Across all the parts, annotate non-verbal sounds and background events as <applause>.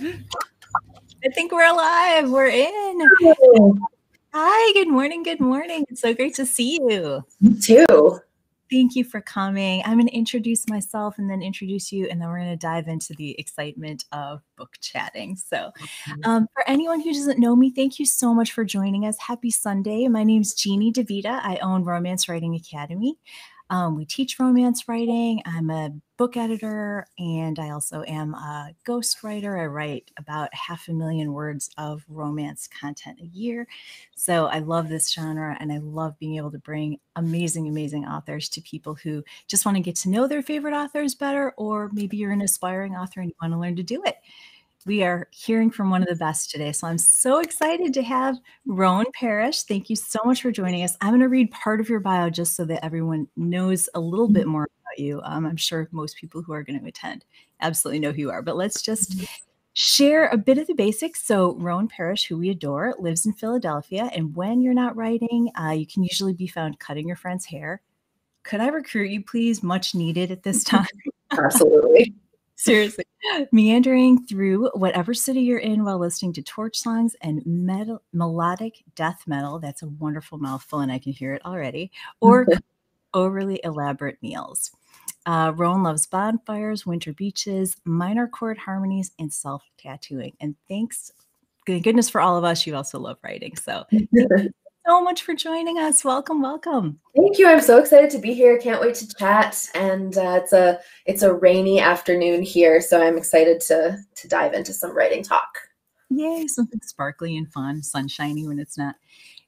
I think we're alive. We're in. Hi, good morning. Good morning. It's so great to see you. You too. Thank you for coming. I'm going to introduce myself and then introduce you, and then we're going to dive into the excitement of book chatting. So, um, for anyone who doesn't know me, thank you so much for joining us. Happy Sunday. My name is Jeannie DeVita. I own Romance Writing Academy. Um, we teach romance writing. I'm a book editor and I also am a ghostwriter. I write about half a million words of romance content a year. So I love this genre and I love being able to bring amazing, amazing authors to people who just want to get to know their favorite authors better, or maybe you're an aspiring author and you want to learn to do it we are hearing from one of the best today. So I'm so excited to have Roan Parrish. Thank you so much for joining us. I'm going to read part of your bio just so that everyone knows a little bit more about you. Um, I'm sure most people who are going to attend absolutely know who you are, but let's just mm-hmm. share a bit of the basics. So Roan Parrish, who we adore, lives in Philadelphia. And when you're not writing, uh, you can usually be found cutting your friend's hair. Could I recruit you, please? Much needed at this <laughs> time. Absolutely. Seriously. Meandering through whatever city you're in while listening to torch songs and metal, melodic death metal. That's a wonderful mouthful, and I can hear it already. Or <laughs> overly elaborate meals. Uh, Roan loves bonfires, winter beaches, minor chord harmonies, and self tattooing. And thanks, goodness for all of us, you also love writing. So <laughs> so much for joining us. Welcome, welcome. Thank you. I'm so excited to be here. Can't wait to chat. And uh, it's a it's a rainy afternoon here, so I'm excited to to dive into some writing talk. Yay! Something sparkly and fun, sunshiny when it's not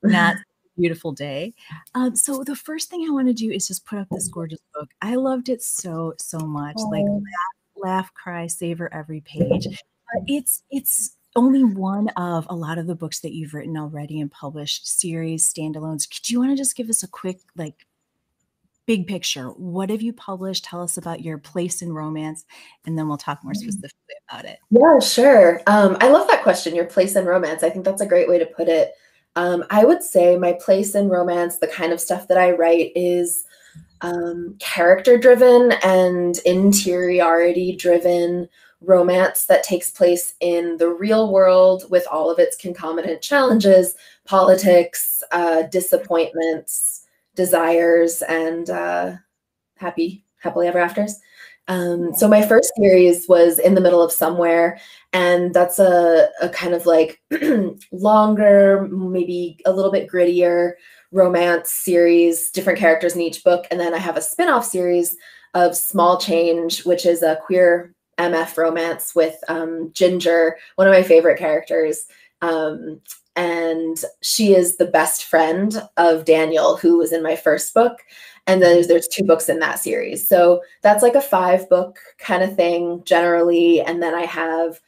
not <laughs> beautiful day. Um, so the first thing I want to do is just put up this gorgeous book. I loved it so so much. Oh. Like laugh, laugh, cry, savor every page. But it's it's only one of a lot of the books that you've written already and published series standalones do you want to just give us a quick like big picture? What have you published? Tell us about your place in romance and then we'll talk more mm. specifically about it. Yeah sure. Um, i love that question your place in romance. I think that's a great way to put it. Um, i would say my place in romance the kind of stuff that i write is um, character driven and interiority driven romance that takes place in the real world with all of its concomitant challenges, politics, uh, disappointments, desires, and uh, happy, happily ever afters. Um, so my first series was in the middle of somewhere, and that's a, a kind of like <clears throat> longer, maybe a little bit grittier romance series, different characters in each book, and then I have a spin-off series of Small Change, which is a queer MF romance with um, Ginger, one of my favorite characters. Um, and she is the best friend of Daniel, who was in my first book. And then there's, there's two books in that series. So that's like a five book kind of thing generally. And then I have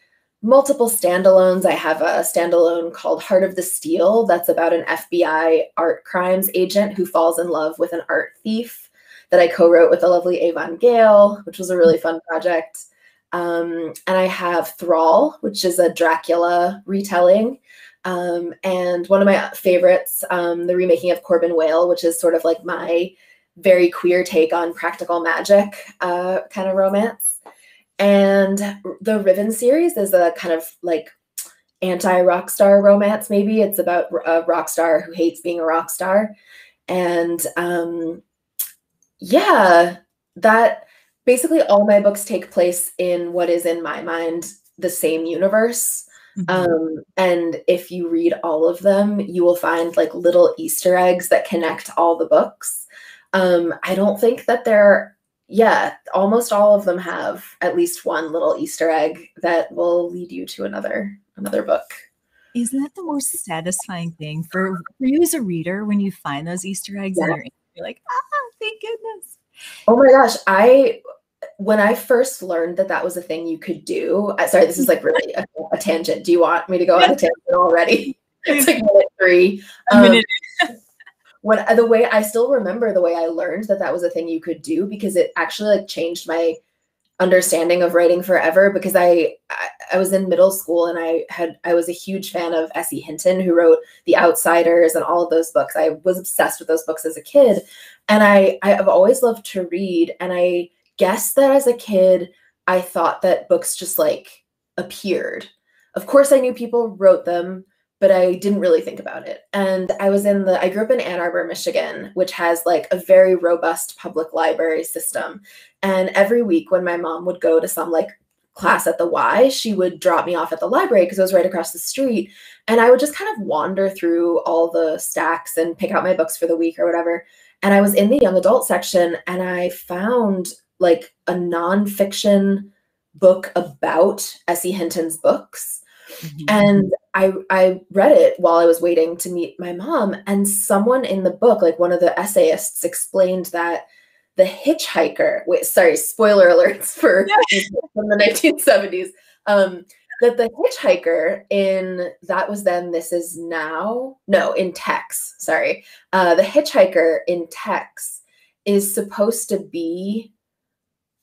multiple standalones. I have a standalone called Heart of the Steal that's about an FBI art crimes agent who falls in love with an art thief that I co wrote with the lovely Avon Gale, which was a really fun project. Um, and I have Thrall, which is a Dracula retelling. Um, and one of my favorites, um, the remaking of Corbin Wale, which is sort of like my very queer take on practical magic uh, kind of romance. And the Riven series is a kind of like anti rock star romance, maybe. It's about a rock star who hates being a rock star. And um, yeah, that basically all my books take place in what is in my mind the same universe mm-hmm. um, and if you read all of them you will find like little easter eggs that connect all the books um, i don't think that they're yeah almost all of them have at least one little easter egg that will lead you to another another book isn't that the most satisfying thing for, for you as a reader when you find those easter eggs yeah. and you're like ah thank goodness Oh my gosh, I when I first learned that that was a thing you could do. I, sorry, this is like really a, a, tangent. Do you want me to go on a tangent already? <laughs> It's like minute three. Um, <laughs> when uh, the way I still remember the way I learned that that was a thing you could do because it actually like changed my understanding of writing forever because I, I, I was in middle school and I had I was a huge fan of S.E. Hinton who wrote The Outsiders and all of those books. I was obsessed with those books as a kid and I I've always loved to read and I guess that as a kid I thought that books just like appeared. Of course, I knew people wrote them, but I didn't really think about it. And I was in the, I grew up in Ann Arbor, Michigan, which has like a very robust public library system. And every week when my mom would go to some like class at the Y, she would drop me off at the library because it was right across the street. And I would just kind of wander through all the stacks and pick out my books for the week or whatever. And I was in the young adult section and I found like a nonfiction book about S.E. Hinton's books. Mm-hmm. And I I read it while I was waiting to meet my mom, and someone in the book, like one of the essayists, explained that the hitchhiker. Wait, sorry, spoiler alerts <laughs> for from the 1970s. Um, that the hitchhiker in that was then, this is now. No, in Tex. Sorry, uh, the hitchhiker in Tex is supposed to be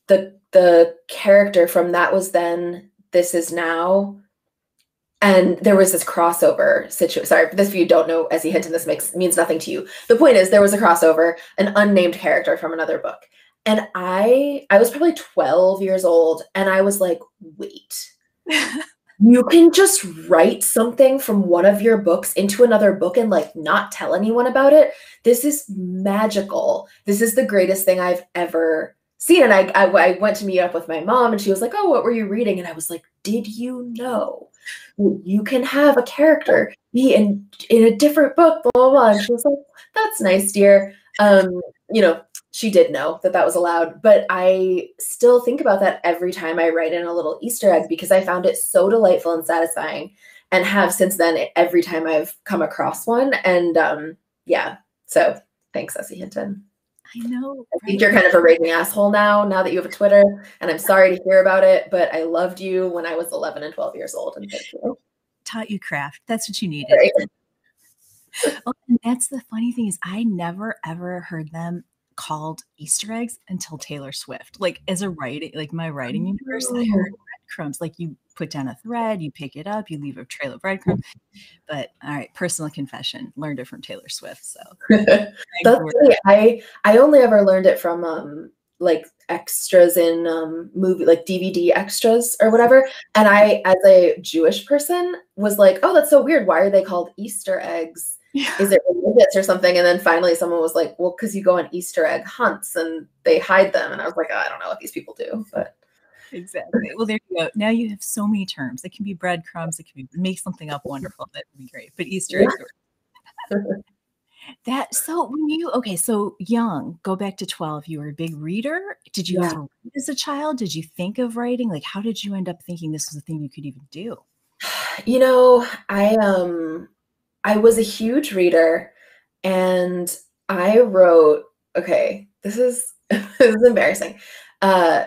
the the character from that was then, this is now and there was this crossover situation. Sorry, this if you don't know S.E. Hinton, this makes means nothing to you. The point is there was a crossover, an unnamed character from another book. And I I was probably 12 years old and I was like, wait. <laughs> you can just write something from one of your books into another book and like not tell anyone about it. This is magical. This is the greatest thing I've ever seen. And I, I, I went to meet up with my mom and she was like, Oh, what were you reading? And I was like, Did you know you can have a character be in in a different book, blah blah blah. And she was like, "That's nice, dear." Um, you know, she did know that that was allowed, but I still think about that every time I write in a little Easter egg because I found it so delightful and satisfying, and have since then every time I've come across one. And um, yeah, so thanks, S.E. Hinton. I know. I think you're kind of a raging asshole now, now that you have a Twitter. And I'm sorry to hear about it, but I loved you when I was 11 and 12 years old. And thank you. Taught you craft. That's what you needed. Right. <laughs> oh, and that's the funny thing is I never ever heard them called Easter eggs until Taylor Swift. Like as a writing, like my writing universe, I heard oh. breadcrumbs. Like you put down a thread, you pick it up, you leave a trail of breadcrumbs. But all right, personal confession, learned it from Taylor Swift. So <laughs> I I only ever learned it from um like extras in um movie like DVD extras or whatever. And I as a Jewish person was like, oh, that's so weird. Why are they called Easter eggs? Yeah. Is it religious or something? And then finally someone was like, well, because you go on Easter egg hunts and they hide them. And I was like, oh, I don't know what these people do, but exactly. Well, there you go. Now you have so many terms. It can be breadcrumbs. It can be make something up <laughs> wonderful. That would be great. But Easter eggs. <laughs> that so when you okay, so young, go back to 12, you were a big reader. Did you yeah. read as a child? Did you think of writing? Like how did you end up thinking this was a thing you could even do? <sighs> You know, I um I was a huge reader and I wrote, okay, this is <laughs> this is embarrassing. Uh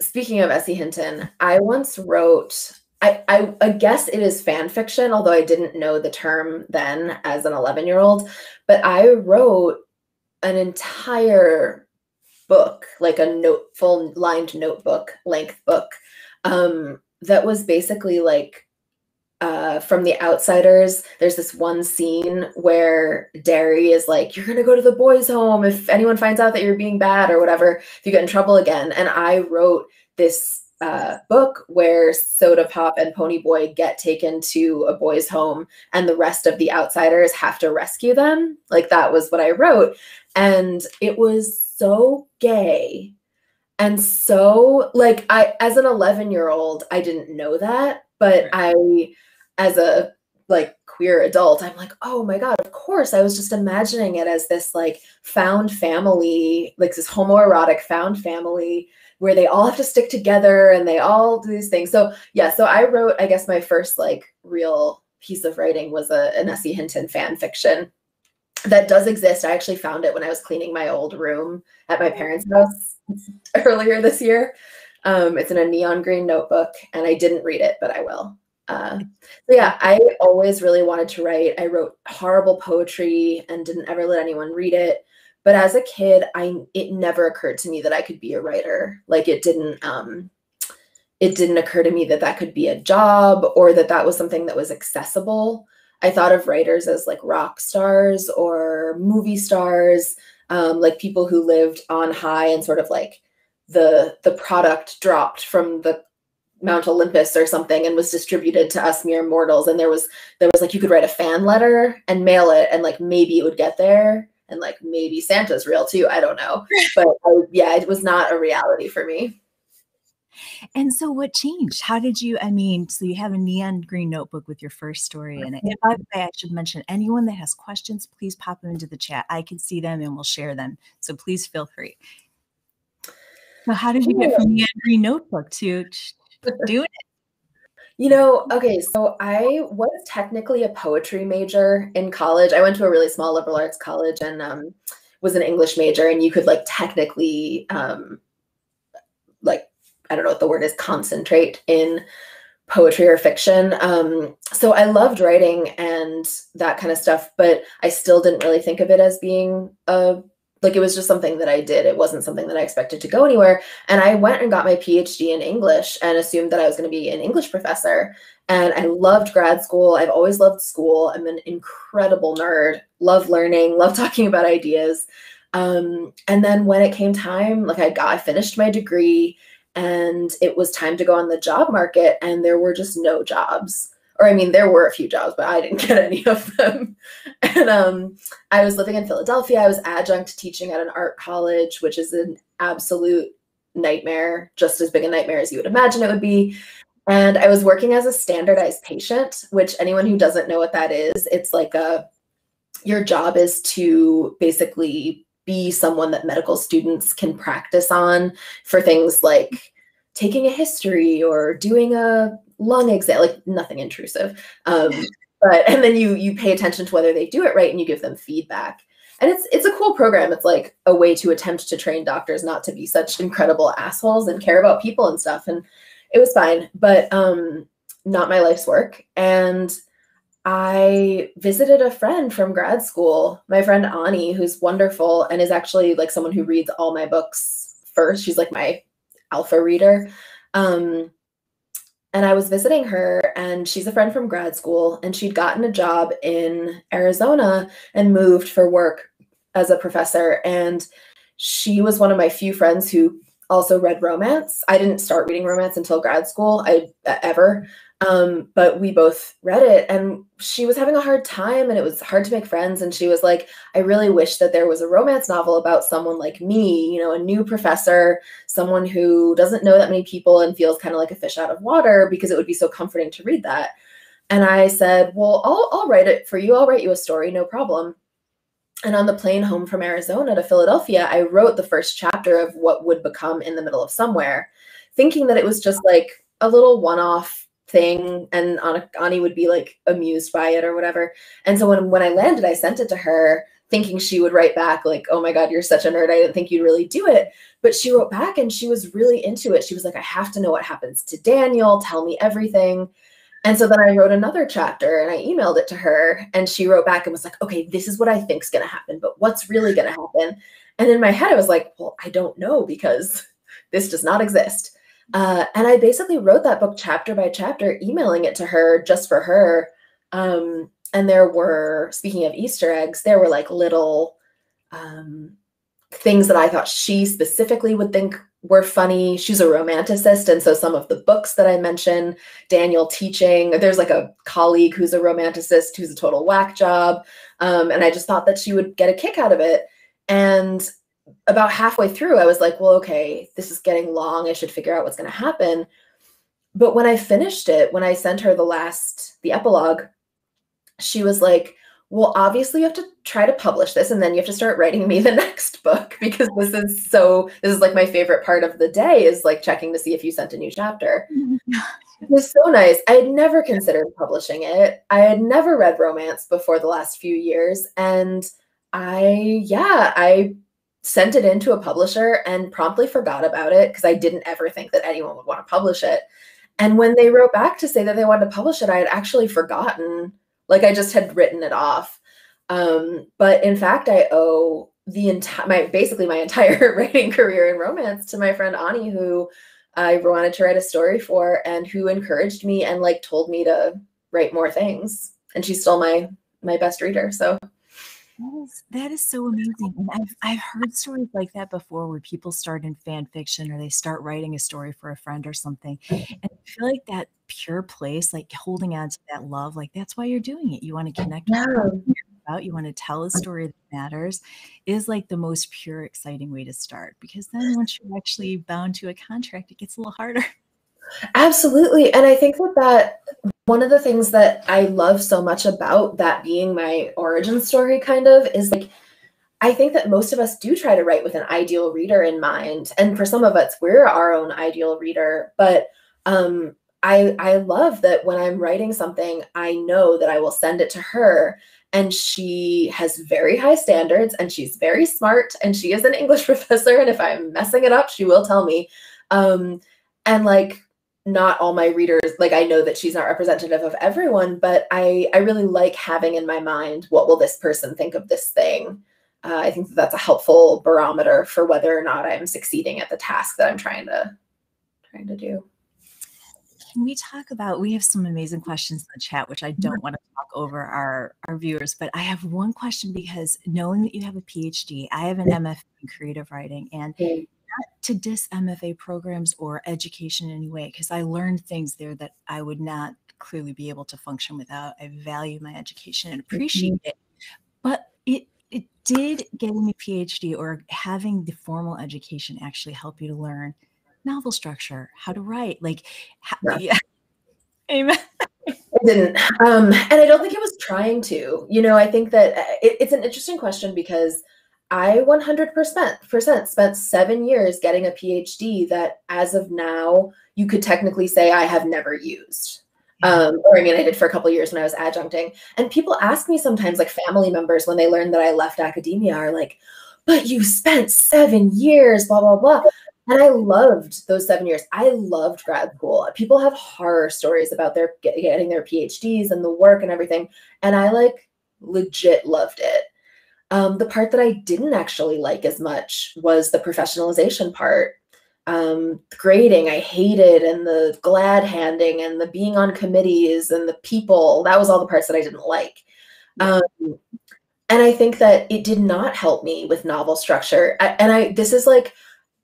speaking of S.E. Hinton, I once wrote, I, I, I, guess it is fan fiction, although I didn't know the term then as an 11 year old, but I wrote an entire book, like a note, full lined notebook length book, um, that was basically like uh, from The Outsiders, there's this one scene where Darry is like, You're going to go to the boys' home if anyone finds out that you're being bad or whatever, if you get in trouble again. And I wrote this uh, book where Soda Pop and Pony Boy get taken to a boys' home and the rest of the outsiders have to rescue them. Like, that was what I wrote. And it was so gay. And so, like, I, as an 11 year old, I didn't know that, but I, as a like queer adult, I'm like, oh my God, of course. I was just imagining it as this like found family, like this homoerotic found family where they all have to stick together and they all do these things. So yeah, so I wrote, I guess my first like real piece of writing was a an S.E. Hinton fan fiction that does exist. I actually found it when I was cleaning my old room at my parents' house <laughs> earlier this year. Um, it's in a neon green notebook, and I didn't read it, but I will. Uh, so yeah, I always really wanted to write. I wrote horrible poetry and didn't ever let anyone read it. But as a kid, I it never occurred to me that I could be a writer. Like it didn't um it didn't occur to me that that could be a job or that that was something that was accessible. I thought of writers as like rock stars or movie stars, um, like people who lived on high and sort of like the the product dropped from the Mount Olympus or something and was distributed to us mere mortals. And there was there was like you could write a fan letter and mail it, and like maybe it would get there, and like maybe Santa's real too. I don't know, <laughs> but I, yeah, it was not a reality for me. And so, what changed? How did you? I mean, so you have a neon green notebook with your first story in it. And by the way, I should mention anyone that has questions, please pop them into the chat. I can see them and we'll share them. So please feel free. So, how did you get from neon green notebook to doing it? You know, okay, so I was technically a poetry major in college. I went to a really small liberal arts college and um, was an English major, and you could like technically um, like I don't know what the word is, concentrate in poetry or fiction. Um, so I loved writing and that kind of stuff, but I still didn't really think of it as being a like it was just something that I did. It wasn't something that I expected to go anywhere. And I went and got my PhD in English and assumed that I was going to be an English professor. And I loved grad school. I've always loved school. I'm an incredible nerd. Love learning. Love talking about ideas. Um, and then when it came time, like I got, I finished my degree and it was time to go on the job market and there were just no jobs or i mean there were a few jobs but i didn't <laughs> get any of them. And um, i was living in philadelphia. I was adjunct teaching at an art college which is an absolute nightmare just as big a nightmare as you would imagine it would be. And i was working as a standardized patient which anyone who doesn't know what that is it's like a your job is to basically be someone that medical students can practice on for things like taking a history or doing a lung exam, like nothing intrusive. Um, but and then you you pay attention to whether they do it right and you give them feedback. And it's it's a cool program. It's like a way to attempt to train doctors not to be such incredible assholes and care about people and stuff. And it was fine, but um, not my life's work. And I visited a friend from grad school, my friend Ani, who's wonderful and is actually like someone who reads all my books first. She's like my alpha reader. Um, and I was visiting her, and she's a friend from grad school, and she'd gotten a job in Arizona and moved for work as a professor. And she was one of my few friends who also read romance. I didn't start reading romance until grad school, I uh, ever. Um, but we both read it and she was having a hard time and it was hard to make friends. And she was like, I really wish that there was a romance novel about someone like me, you know, a new professor, someone who doesn't know that many people and feels kind of like a fish out of water because it would be so comforting to read that. And I said, Well, I'll, I'll write it for you. I'll write you a story, no problem. And on the plane home from Arizona to Philadelphia, I wrote the first chapter of what would become In the Middle of Somewhere, thinking that it was just like a little one off thing and Ani would be like amused by it or whatever. And so when when I landed, I sent it to her thinking she would write back like, "Oh my god, you're such a nerd. I didn't think you'd really do it." But she wrote back and she was really into it. She was like, "I have to know what happens to Daniel. Tell me everything." And so then I wrote another chapter and I emailed it to her and she wrote back and was like, "Okay, this is what I think's going to happen, but what's really going to happen?" And in my head I was like, "Well, I don't know because <laughs> this does not exist." Uh, and I basically wrote that book chapter by chapter, emailing it to her just for her. Um, and there were, speaking of Easter eggs, there were like little um, things that I thought she specifically would think were funny. She's a romanticist. And so some of the books that I mention, Daniel teaching, there's like a colleague who's a romanticist who's a total whack job. Um, and I just thought that she would get a kick out of it. And about halfway through, I was like, well, okay, this is getting long. I should figure out what's going to happen. But when I finished it, when I sent her the last, the epilogue, she was like, well, obviously you have to try to publish this and then you have to start writing me the <laughs> next book because this is so, this is like my favorite part of the day is like checking to see if you sent a new chapter. <laughs> it was so nice. I had never considered publishing it. I had never read romance before the last few years. And I, yeah, I sent it into a publisher and promptly forgot about it because I didn't ever think that anyone would want to publish it. And when they wrote back to say that they wanted to publish it, I had actually forgotten, like I just had written it off. Um, but in fact, I owe the entire, my basically my <laughs> entire writing career in romance to my friend Ani, who I wanted to write a story for and who encouraged me and like told me to write more things. And she's still my my best reader. So That is, that is so amazing. And I've, I've heard stories like that before where people start in fan fiction or they start writing a story for a friend or something. <laughs> And I feel like that pure place, like holding on to that love, like that's why you're doing it. You want to connect yeah. about, you want to tell a story that matters, is like the most pure, exciting way to start. Because then once you're actually bound to a contract, it gets a little harder. Absolutely. And I think that that one of the things that I love so much about that being my origin story kind of is like I think that most of us do try to write with an ideal reader in mind. And for some of us, we're our own ideal reader. But um, I, I love that when I'm writing something, I know that I will send it to her. And she has very high standards and she's very smart and she is an English <laughs> professor. And if I'm messing it up, she will tell me. Um, and like not all my readers like i know that she's not representative of everyone but i i really like having in my mind what will this person think of this thing? Uh, i think that that's a helpful barometer for whether or not i'm succeeding at the task that i'm trying to trying to do. Can we talk about we have some amazing questions in the chat which i don't mm-hmm. want to talk over our our viewers but i have one question because knowing that you have a phd i have an mf in creative writing and to diss MFA programs or education in any way because I learned things there that I would not clearly be able to function without. I value my education and appreciate mm-hmm. it. But it it did getting a PhD or having the formal education actually help you to learn novel structure, how to write, like how, yeah. <laughs> yeah. Amen. It didn't. Um, and I don't think it was trying to. You know, I think that uh, it, it's an interesting question because I 100% spent seven years getting a PhD that, as of now, you could technically say I have never used. Um, or I mean, I did for a couple years when I was adjuncting. And people ask me sometimes, like family members, when they learn that I left academia, are like, "But you spent seven years, blah blah blah." And I loved those seven years. I loved grad school. People have horror stories about their getting their PhDs and the work and everything, and I like legit loved it. Um, the part that I didn't actually like as much was the professionalization part. Um, grading I hated, and the glad handing, and the being on committees, and the people. That was all the parts that I didn't like. Um, and I think that it did not help me with novel structure. I, and I, this is like,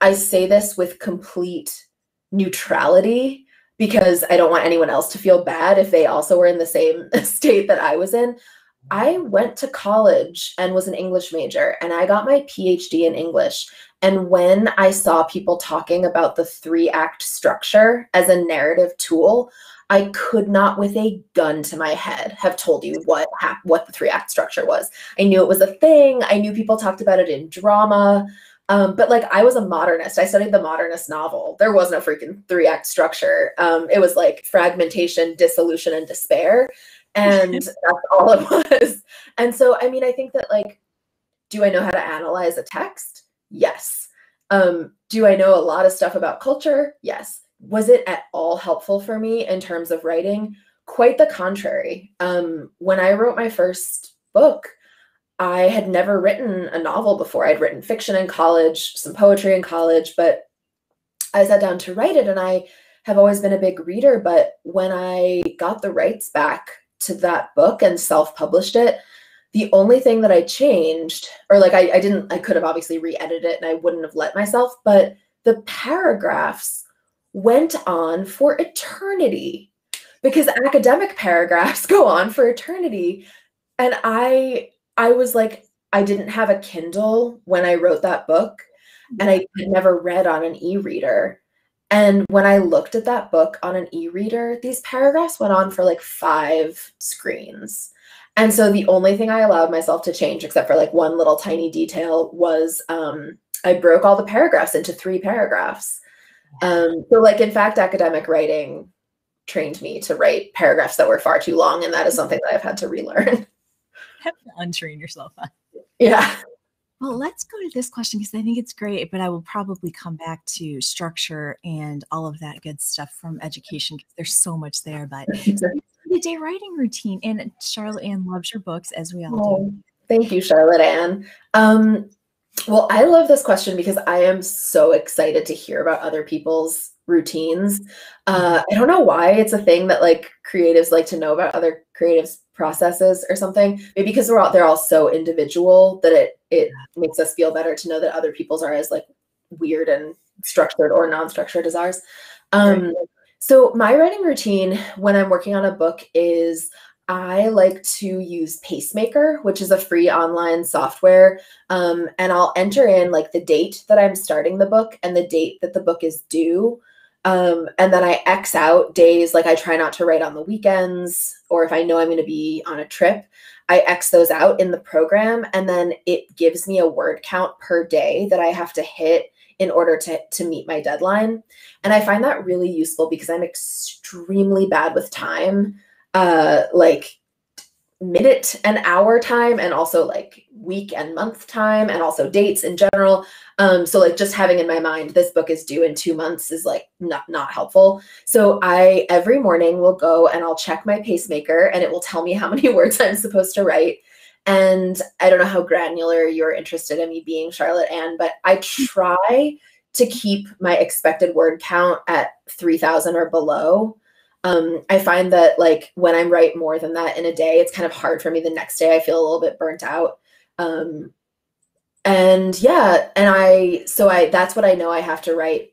I say this with complete neutrality because I don't want anyone else to feel bad if they also were in the same <laughs> state that I was in. I went to college and was an English major, and I got my PhD in English. And when I saw people talking about the three act structure as a narrative tool, I could not, with a gun to my head, have told you what what the three act structure was. I knew it was a thing. I knew people talked about it in drama. Um, but like I was a modernist. I studied the modernist novel. There was no freaking three act structure. Um, it was like fragmentation, dissolution, and despair and <laughs> that's all it was. And so i mean i think that like do i know how to analyze a text? Yes. Um do i know a lot of stuff about culture? Yes. Was it at all helpful for me in terms of writing? Quite the contrary. Um when i wrote my first book i had never written a novel before. I'd written fiction in college some poetry in college but i sat down to write it and i have always been a big reader. But when i got the rights back to that book and self-published it the only thing that i changed or like I, I didn't i could have obviously re-edited it and i wouldn't have let myself but the paragraphs went on for eternity. Because academic paragraphs <laughs> go on for eternity. And i i was like i didn't have a kindle when i wrote that book. And i never read on an e-reader and when I looked at that book on an e reader, these paragraphs went on for like five screens. And so the only thing I allowed myself to change, except for like one little tiny detail, was um, I broke all the paragraphs into three paragraphs. Um, so, like, in fact, academic writing trained me to write paragraphs that were far too long. And that is something that I've had to relearn. Have to untrain yourself. <laughs> Yeah. Well, let's go to this question because I think it's great, but I will probably come back to structure and all of that good stuff from education because there's so much there. But <laughs> the day writing routine, and Charlotte Ann loves your books as we all oh, do. Thank you, Charlotte Ann. Um, well, I love this question because I am so excited to hear about other people's routines. Uh, I don't know why it's a thing that like creatives like to know about other creatives processes or something. Maybe because we're all they're all so individual that it it makes us feel better to know that other people's are as like weird and structured or non-structured as ours. Um, so my writing routine when I'm working on a book is I like to use Pacemaker, which is a free online software. Um, and I'll enter in like the date that I'm starting the book and the date that the book is due. Um, and then I X out days, like I try not to write on the weekends, or if I know I'm going to be on a trip, I X those out in the program. And then it gives me a word count per day that I have to hit in order to, to meet my deadline. And I find that really useful because I'm extremely bad with time uh, like minute and hour time and also like week and month time and also dates in general. Um so like just having in my mind this book is due in two months is like not not helpful. So i every morning will go and i'll check my pacemaker and it will tell me how <laughs> many words i'm supposed to write. And i don't know how granular you're interested in me being charlotte ann but i try to keep my expected word count at 3000 or below um, I find that like when I write more than that in a day, it's kind of hard for me the next day. I feel a little bit burnt out. Um, and yeah, and I, so I, that's what I know I have to write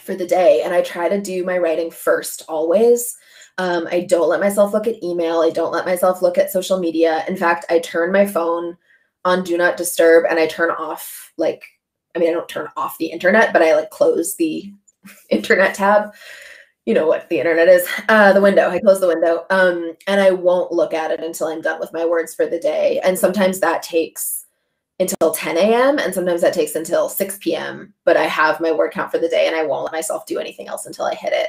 for the day. And I try to do my writing first always. Um, I don't let myself look at email. I don't let myself look at social media. In fact, I turn my phone on do not disturb and I turn off like, I mean, I don't turn off the internet, but I like close the <laughs> internet tab you know what the internet is uh, the window. I close the window um, and i won't look at it until i'm done with my words for the day. And sometimes that takes until 10 a.m and sometimes that takes until 6 p.m but i have my word count for the day and i won't let myself do anything else until i hit it.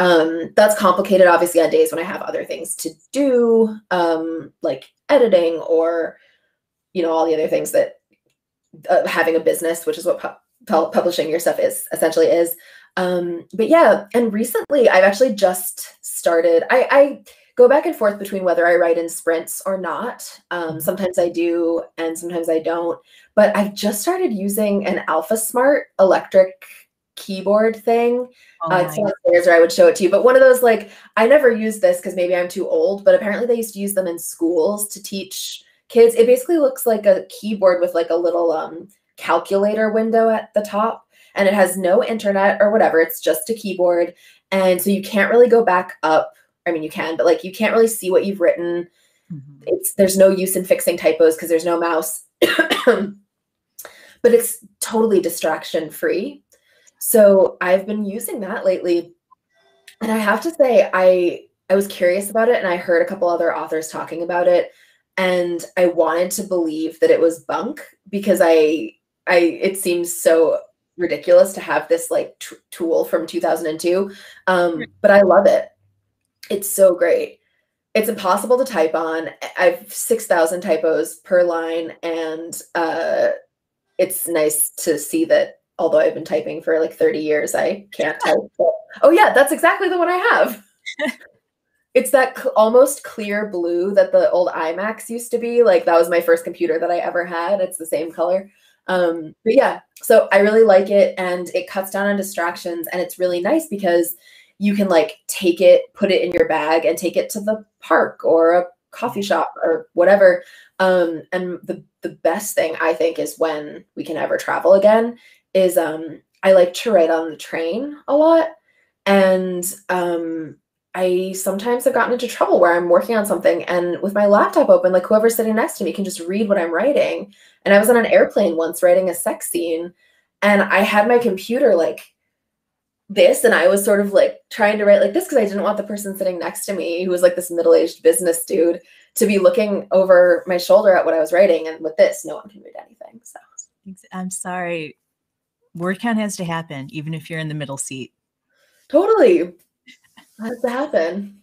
Um, that's complicated obviously on days when i have other things to do um, like editing or you know all the other things that uh, having a business which is what pu- publishing your stuff is essentially is um, but yeah, and recently I've actually just started. I, I go back and forth between whether I write in sprints or not. Um, mm-hmm. sometimes I do, and sometimes I don't. But I've just started using an AlphaSmart electric keyboard thing. Oh uh, it's downstairs, or I would show it to you. But one of those, like, I never used this because maybe I'm too old. But apparently, they used to use them in schools to teach kids. It basically looks like a keyboard with like a little um, calculator window at the top and it has no internet or whatever. It's just a keyboard. And so you can't really go back up. I mean, you can, but like you can't really see what you've written. Mm-hmm. It's there's no use in fixing typos because there's no mouse. <coughs> but it's totally distraction free. So I've been using that lately. And I have to say, I I was curious about it and I heard a couple other authors talking about it. And I wanted to believe that it was bunk because I I it seems so ridiculous to have this like t- tool from 2002 um, but i love it. It's so great. It's impossible to type on. I've 6000 typos per line and uh, it's nice to see that although i've been typing for like 30 years i can't type but, oh yeah that's exactly the one i have. <laughs> It's that cl- almost clear blue that the old iMacs used to be. Like that was my first computer that i ever had. It's the same color um, but yeah, so I really like it and it cuts down on distractions and it's really nice because you can like take it, put it in your bag and take it to the park or a coffee shop or whatever. Um, and the the best thing I think is when we can ever travel again is um I like to write on the train a lot. And um I sometimes have gotten into trouble where I'm working on something and with my laptop open, like whoever's sitting next to me can just read what I'm writing. And I was on an airplane once writing a sex scene and I had my computer like this and I was sort of like trying to write like this because I didn't want the person sitting next to me who was like this middle-aged business dude to be looking over my shoulder at what I was writing and with this no one can read anything. So I'm sorry. Word count has to happen even if you're in the middle seat. Totally. That happen?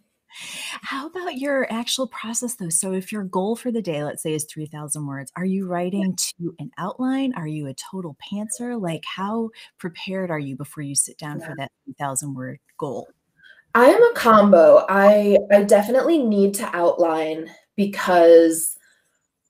How about your actual process though? So if your goal for the day, let's say is 3000 words, are you writing to an outline? Are you a total pantser? Like how prepared are you before you sit down yeah. for that 3000 word goal? I am a combo. I I definitely need to outline because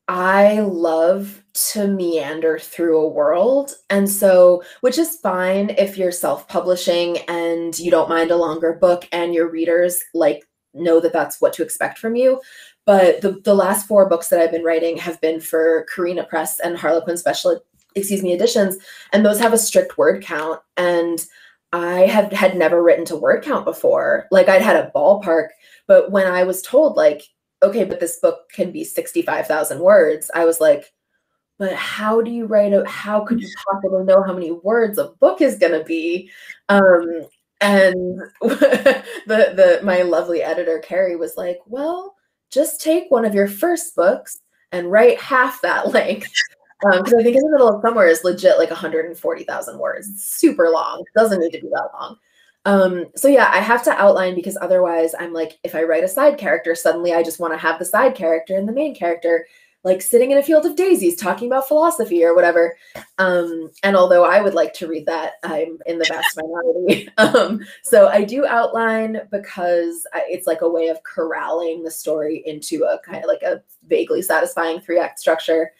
I love to meander through a world. And so, which is fine if you're self publishing and you don't mind a longer book and your readers like know that that's what to expect from you. But the, the last four books that I've been writing have been for Carina Press and Harlequin Special, excuse me, editions. And those have a strict word count. And I have had never written to word count before. Like I'd had a ballpark, but when I was told like okay, but this book can be 65,000 words. I was like, but how do you write a, how could you possibly know how many words a book is going to be? Um, and <laughs> the, the, my lovely editor, Carrie was like, well, just take one of your first books and write half that <laughs> length. Because um, I think in the middle of somewhere is legit like 140,000 words. It's super long. It doesn't need to be that long. Um, so yeah, I have to outline because otherwise I'm like, if I write a side character, suddenly I just want to have the side character and the main character like sitting in a field of daisies talking about philosophy or whatever. Um, and although I would like to read that, I'm in the vast minority. <laughs> um, so I do outline because it's like a way of corralling the story into a kind of like a vaguely satisfying three act structure.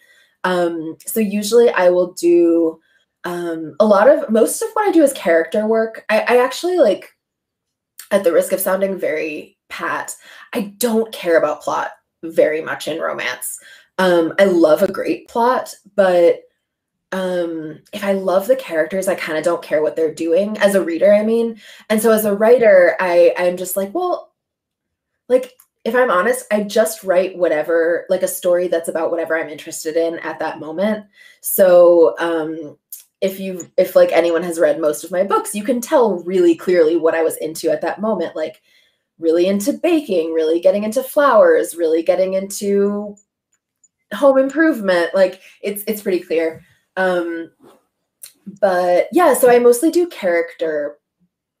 Um, so usually I will do um, a lot of most of what I do is character work. I, I actually like, at the risk of sounding very pat, I don't care about plot very much in romance. Um, I love a great plot, but um, if I love the characters, I kind of don't care what they're doing as a reader. I mean, and so as a writer, I I'm just like, well, like if I'm honest, I just write whatever, like a story that's about whatever I'm interested in at that moment. So um, if you if like anyone has read most of my books you can tell really clearly what i was into at that moment like really into baking really getting into flowers really getting into home improvement like it's it's pretty clear. Um but yeah so i mostly do character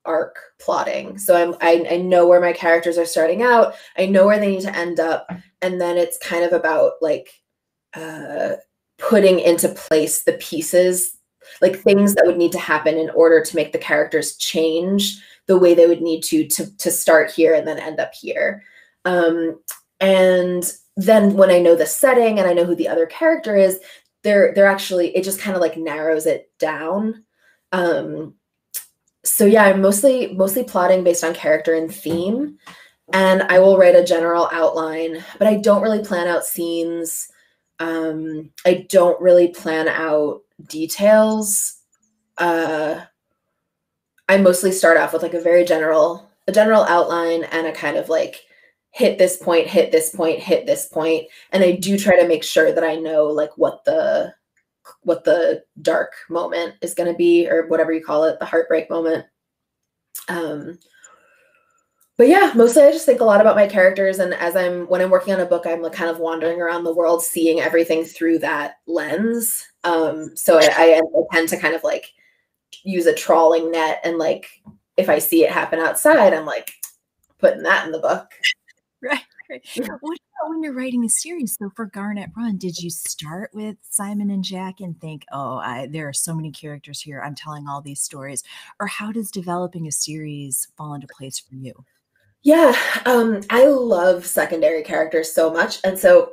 arc plotting. So i'm I, I know where my characters are starting out. I know where they need to end up. And then it's kind of about like uh putting into place the pieces like things that would need to happen in order to make the characters change the way they would need to to, to start here and then end up here. Um, and then when i know the setting and i know who the other character is they're they're actually it just kind of like narrows it down. Um, so yeah i'm mostly mostly plotting based on character and theme. And i will write a general outline but i don't really plan out scenes um, i don't really plan out details, uh, I mostly start off with like a very general, a general outline and a kind of like hit this point, hit this point, hit this point, and I do try to make sure that I know like what the what the dark moment is going to be or whatever you call it, the heartbreak moment. Um, but yeah, mostly I just think a lot about my characters. And as I'm, when I'm working on a book, I'm like kind of wandering around the world, seeing everything through that lens. Um, so I, I, I tend to kind of like use a trawling net and like, if I see it happen outside, I'm like putting that in the book. <laughs> Right. right. What about when you're writing a series? So for Garnet Run, did you start with Simon and Jack and think, oh, I, there are so many characters here. I'm telling all these stories. Or how does developing a series fall into place for you? Yeah, um, I love secondary characters so much. And so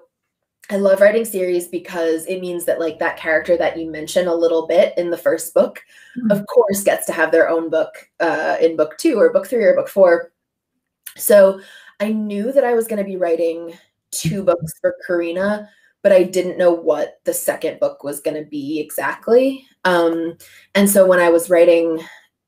I love writing series because it means that like that character that you mention a little bit in the first book, mm-hmm. of course, gets to have their own book uh, in book two or book three or book four. So I knew that I was going to be writing two books for Carina, but I didn't know what the second book was going to be exactly. Um, and so when I was writing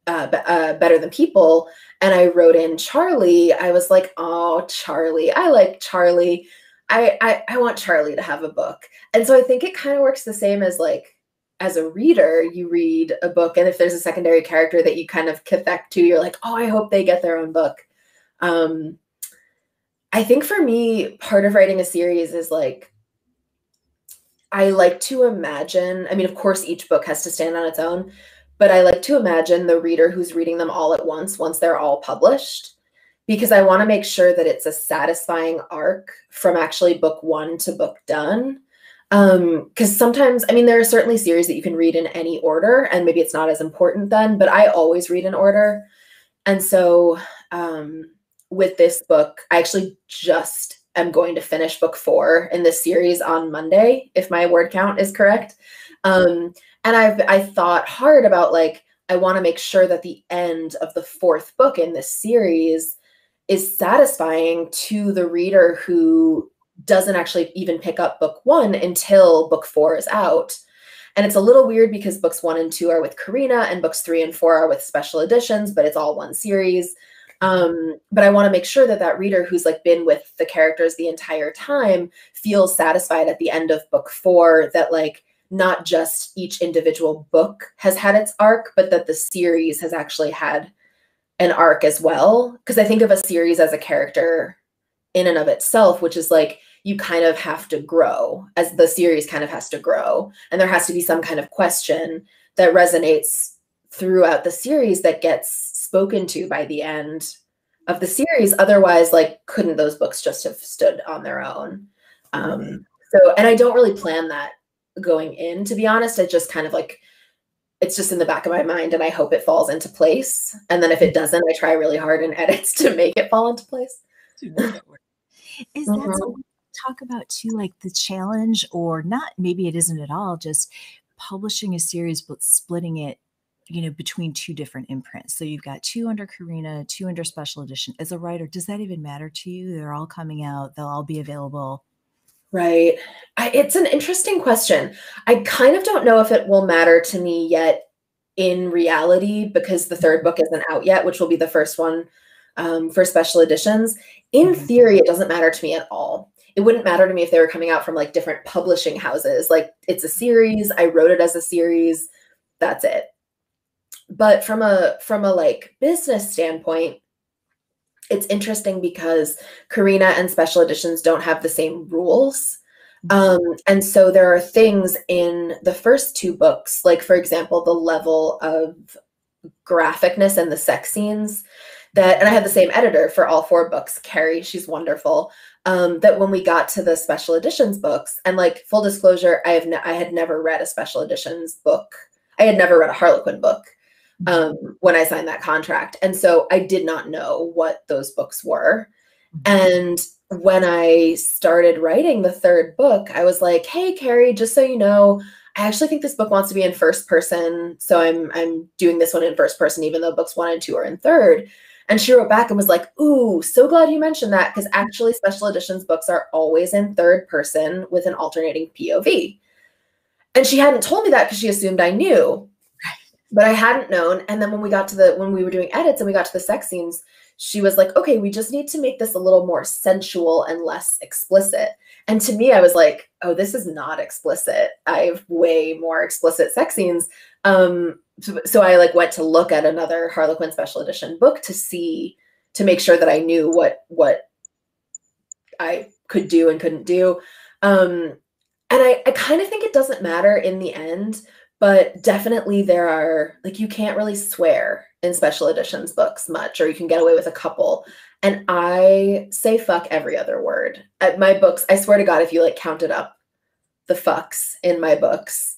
uh, uh, Better Than People, and I wrote in Charlie, I was like, oh, Charlie, I like Charlie. I, I, I want Charlie to have a book. And so I think it kind of works the same as like as a reader, you read a book, and if there's a secondary character that you kind of connect to, you're like, oh, I hope they get their own book. Um, I think for me, part of writing a series is like, I like to imagine, I mean, of course, each book has to stand on its own, but I like to imagine the reader who's reading them all at once, once they're all published, because I want to make sure that it's a satisfying arc from actually book one to book done. Um, because sometimes, I mean, there are certainly series that you can read in any order, and maybe it's not as important then, but I always read in order. And so, um, with this book, I actually just am going to finish book four in this series on Monday, if my word count is correct. Um, and I've I thought hard about like I want to make sure that the end of the fourth book in this series is satisfying to the reader who doesn't actually even pick up book one until book four is out. And it's a little weird because books one and two are with Carina and books three and four are with special editions, but it's all one series. Um, but I want to make sure that that reader who's like been with the characters the entire time feels satisfied at the end of book four that like not just each individual book has had its arc, but that the series has actually had an arc as well. Because I think of a series as a character in and of itself, which is like you kind of have to grow as the series kind of has to grow. And there has to be some kind of question that resonates throughout the series that gets spoken to by the end of the series. Otherwise, like, couldn't those books just have stood on their own? Um, so, and I don't really plan that going in, to be honest. I just kind of like, it's just in the back of my mind and I hope it falls into place. And then if it doesn't, I try really hard in <laughs> edits to make it fall into place. Is that mm-hmm. something talk about too, like the challenge, or not? Maybe it isn't at all. Just publishing a series, but splitting it, you know, between two different imprints. So you've got two under Carina, two under Special Edition. As a writer, does that even matter to you? They're all coming out. They'll all be available. Right. I, it's an interesting question. I kind of don't know if it will matter to me yet in reality because the third book isn't out yet, which will be the first one um, for special editions. In theory, it doesn't matter to me at all it wouldn't matter to me if they were coming out from like different publishing houses. Like it's a series, I wrote it as a series, that's it. But from a from a like business standpoint, it's interesting because Carina and special editions don't have the same rules. Mm-hmm. Um, and so there are things in the first two books, like for example, the level of graphicness and the sex scenes that, and I had the same editor for all four books, Carrie, she's wonderful um, that when we got to the special editions books, and like full disclosure, I have ne- I had never read a special editions book. I had never read a Harlequin book. Um, when I signed that contract, and so I did not know what those books were. Mm-hmm. And when I started writing the third book, I was like, "Hey, Carrie, just so you know." I actually think this book wants to be in first person, so I'm I'm doing this one in first person, even though books one and two are in third. And she wrote back and was like, Ooh, so glad you mentioned that because actually, special editions books are always in third person with an alternating POV. And she hadn't told me that because she assumed I knew, but I hadn't known. And then when we got to the, when we were doing edits and we got to the sex scenes, she was like, okay, we just need to make this a little more sensual and less explicit. And to me, I was like, oh, this is not explicit. I have way more explicit sex scenes. Um, so, so I like went to look at another Harlequin special edition book to see to make sure that I knew what what I could do and couldn't do. Um, and I, I kind of think it doesn't matter in the end, but definitely there are like you can't really swear in special editions books much, or you can get away with a couple. And I say fuck every other word. At my books, I swear to God, if you like counted up the fucks in my books,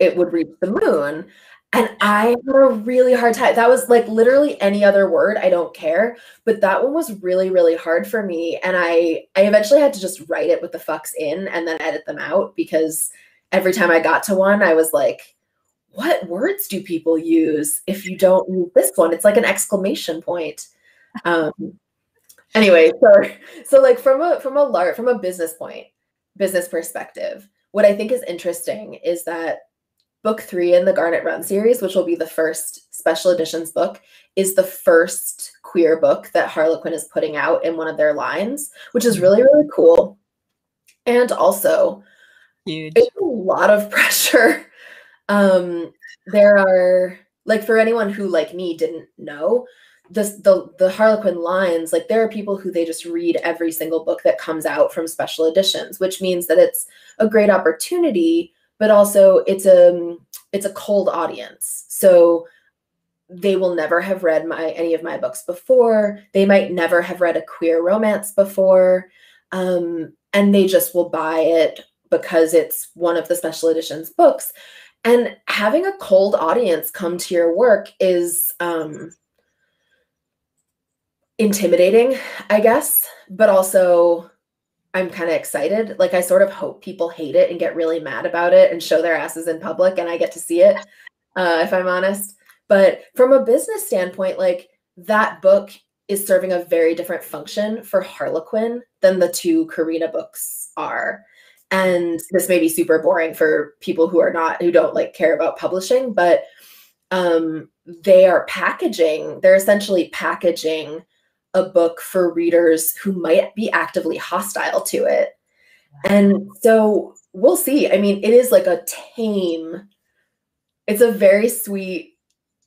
it would reach the moon. And I had a really hard time. That was like literally any other word, I don't care. But that one was really, really hard for me. And I I eventually had to just write it with the fucks in and then edit them out because every time I got to one, I was like, what words do people use if you don't use this one? It's like an exclamation point. Um anyway, so so like from a from a large from a business point, business perspective, what I think is interesting is that book three in the Garnet Run series, which will be the first special editions book, is the first queer book that Harlequin is putting out in one of their lines, which is really, really cool. And also, Huge. it's a lot of <laughs> pressure. Um, there are like for anyone who like me didn't know, this the the Harlequin lines, like there are people who they just read every single book that comes out from special editions, which means that it's a great opportunity but also it's a um, it's a cold audience. So they will never have read my any of my books before. They might never have read a queer romance before. Um, and they just will buy it because it's one of the special editions books. And having a cold audience come to your work is um, intimidating, I guess, but also I'm kind of excited. Like I sort of hope people hate it and get really mad about it and show their asses in public and I get to see it, uh, if I'm honest. But from a business standpoint, like that book is serving a very different function for Harlequin than the two Carina books are. And this may be super boring for people who are not who don't like care about publishing, but um, they are packaging, they're essentially packaging a book for readers who might be actively hostile to it. And so we'll see. I mean, it is like a tame, it's a very sweet,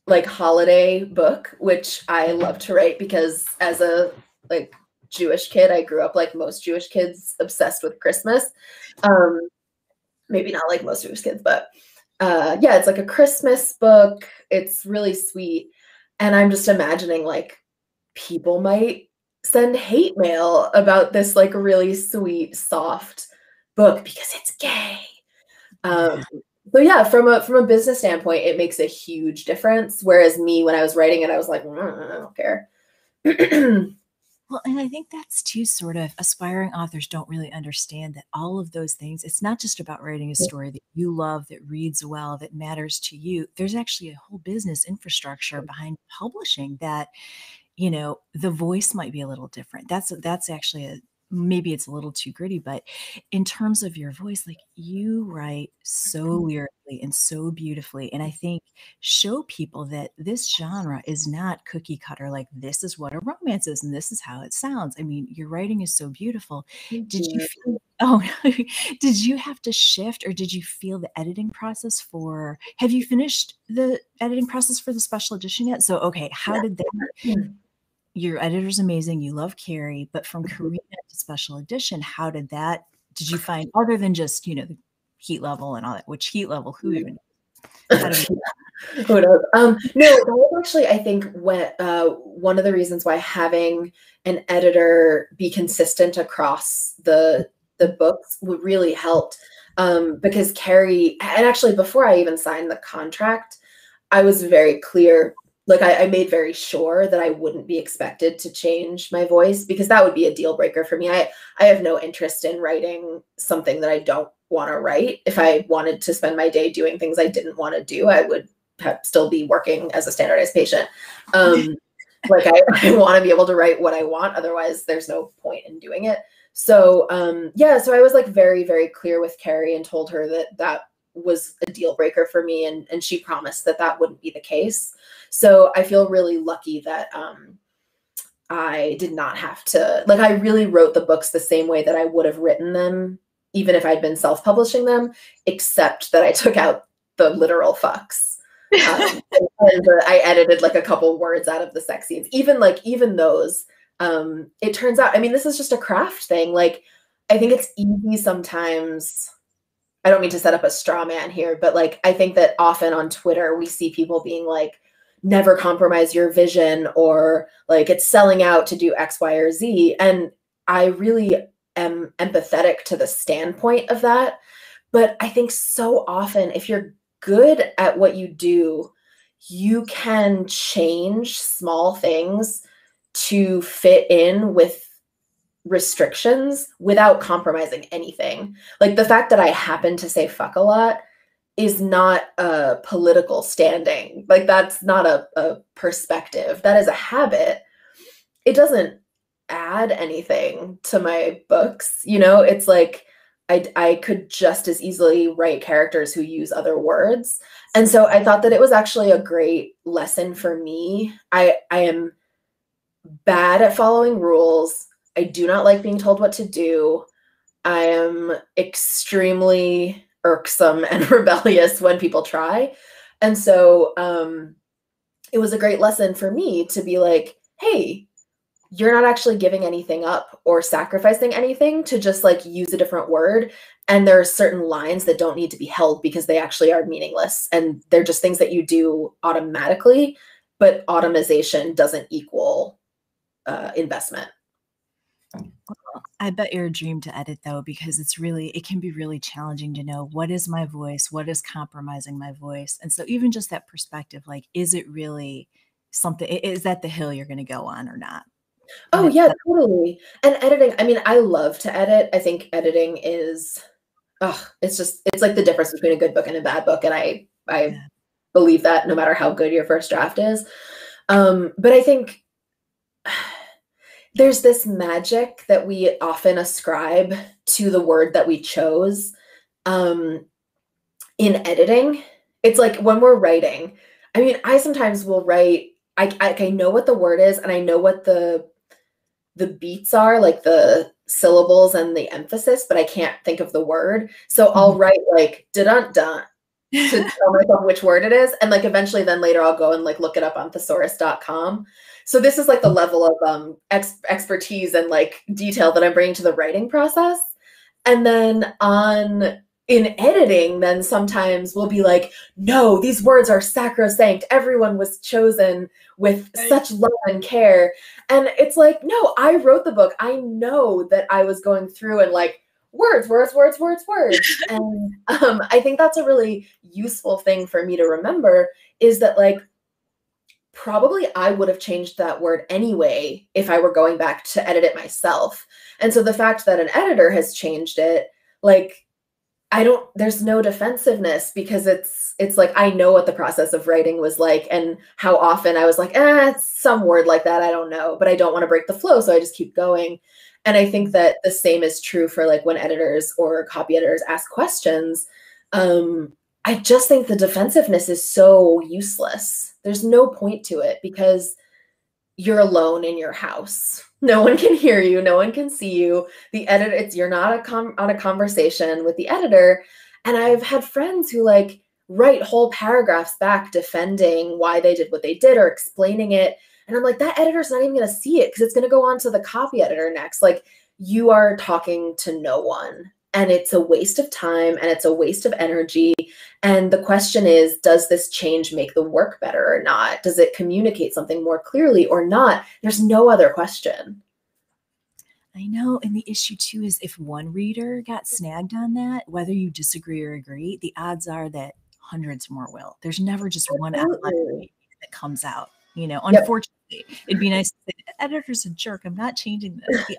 like holiday book, which I love to write because as a like Jewish kid, I grew up like most Jewish kids, obsessed with Christmas. Um, maybe not like most Jewish kids, but uh, yeah, it's like a Christmas book. It's really sweet. And I'm just imagining like people might send hate mail about this like really sweet, soft book because it's gay. Um, so yeah, from a from a business standpoint, it makes a huge difference. Whereas me, when I was writing it, I was like, mm, I don't care. <clears throat> Well, and I think that's too sort of aspiring authors don't really understand that all of those things, it's not just about writing a story that you love, that reads well, that matters to you. There's actually a whole business infrastructure behind publishing that, you know, the voice might be a little different. That's that's actually a maybe it's a little too gritty, but in terms of your voice, like you write so mm-hmm. lyrically and so beautifully. And I think show people that this genre is not cookie cutter, like this is what a romance is and this is how it sounds. I mean, your writing is so beautiful. Thank did you, you feel <laughs> oh did you have to shift or did you feel the editing process for have you finished the editing process for the special edition yet? So okay, how yeah. did that your editor's amazing. You love Carrie, but from mm-hmm. To special edition, how did that? Did you <sighs> find other than just you know the heat level and all that? Which heat level? Who even? <laughs> Who knows? Um, no, that was actually I think when uh, one of the reasons why having an editor be consistent across the the books would really helped um, because Carrie and actually before I even signed the contract, I was very clear like I, I, made very sure that I wouldn't be expected to change my voice because that would be a deal breaker for me. I I have no interest in writing something that I don't want to write. If I wanted to spend my day doing things I didn't want to do, I would have, still be working as a standardized patient. Um, <laughs> like I, I want to be able to write what I want. Otherwise, there's no point in doing it. So um, yeah, so I was like very very clear with Carrie and told her that that was a deal breaker for me, and and she promised that that wouldn't be the case. So I feel really lucky that um, I did not have to, like, I really wrote the books the same way that I would have written them, even if I'd been self publishing them, except that I took out the literal fucks. Um, <laughs> and, and I edited like a couple words out of the sex scenes. Even like, even those, um, it turns out, I mean, this is just a craft thing. Like, I think it's easy sometimes. I don't mean to set up a straw man here, but like, I think that often on Twitter, we see people being like, never compromise your vision or like it's selling out to do X, Y, or Z. And I really am empathetic to the standpoint of that. But I think so often, if you're good at what you do, you can change small things to fit in with restrictions without compromising anything. Like the fact that I happen to say fuck a lot is not a political standing. Like that's not a, a perspective. That is a habit. It doesn't add anything to my books. You know, it's like I, I could just as easily write characters who use other words. And so I thought that it was actually a great lesson for me. I I am bad at following rules. I do not like being told what to do. I am extremely irksome and <laughs> rebellious when people try. And so um, it was a great lesson for me to be like, hey, you're not actually giving anything up or sacrificing anything to just like use a different word. And there are certain lines that don't need to be held because they actually are meaningless. And they're just things that you do automatically, but automation doesn't equal uh, investment. I bet you're a dream to edit though, because it's really, it can be really challenging to know what is my voice, what is compromising my voice. And so, even just that perspective, like, is it really something, is that the hill you're going to go on or not? Oh yeah, totally. And editing, I mean, I love to edit. I think editing is oh, it's just it's like the difference between a good book and a bad book. And I I yeah. believe that no matter how good your first draft is. Um, but I think there's this magic that we often ascribe to the word that we chose um, in editing. It's like when we're writing, I mean, I sometimes will write, I, I, I know what the word is and I know what the the beats are, like the syllables and the emphasis, but I can't think of the word. So I'll mm-hmm. write like dun dun to <laughs> tell myself which word it is. And like eventually then later I'll go and like look it up on thesaurus.com. So this is like the level of um ex- expertise and like detail that I'm bringing to the writing process. And then on in editing, then sometimes we'll be like, no, these words are sacrosanct. Everyone was chosen with right. such love and care. And it's like, no, I wrote the book. I know that I was going through and like, words, words, words, words, words. <laughs> and um, I think that's a really useful thing for me to remember is that, like, probably I would have changed that word anyway if I were going back to edit it myself. And so the fact that an editor has changed it, like, I don't there's no defensiveness because it's it's like I know what the process of writing was like and how often I was like, eh, some word like that, I don't know, but I don't want to break the flow, so I just keep going. And I think that the same is true for like when editors or copy editors ask questions. Um, I just think the defensiveness is so useless. There's no point to it because you're alone in your house. <laughs> No one can hear you. No one can see you. The editor it's you're not a com- on a conversation with the editor. And i've had friends who like write whole paragraphs back defending why they did what they did or explaining it. And i'm like that editor's not even going to see it because it's going to go on to the copy editor next. Like you are talking to no one and it's a waste of time and it's a waste of energy and the question is does this change make the work better or not does it communicate something more clearly or not there's no other question I know. And the issue too is if one reader got snagged on that, whether you disagree or agree, the odds are that hundreds more will. There's never just one that comes out. You know, unfortunately, yep. it'd be nice to say the editor's a jerk. I'm not changing this. The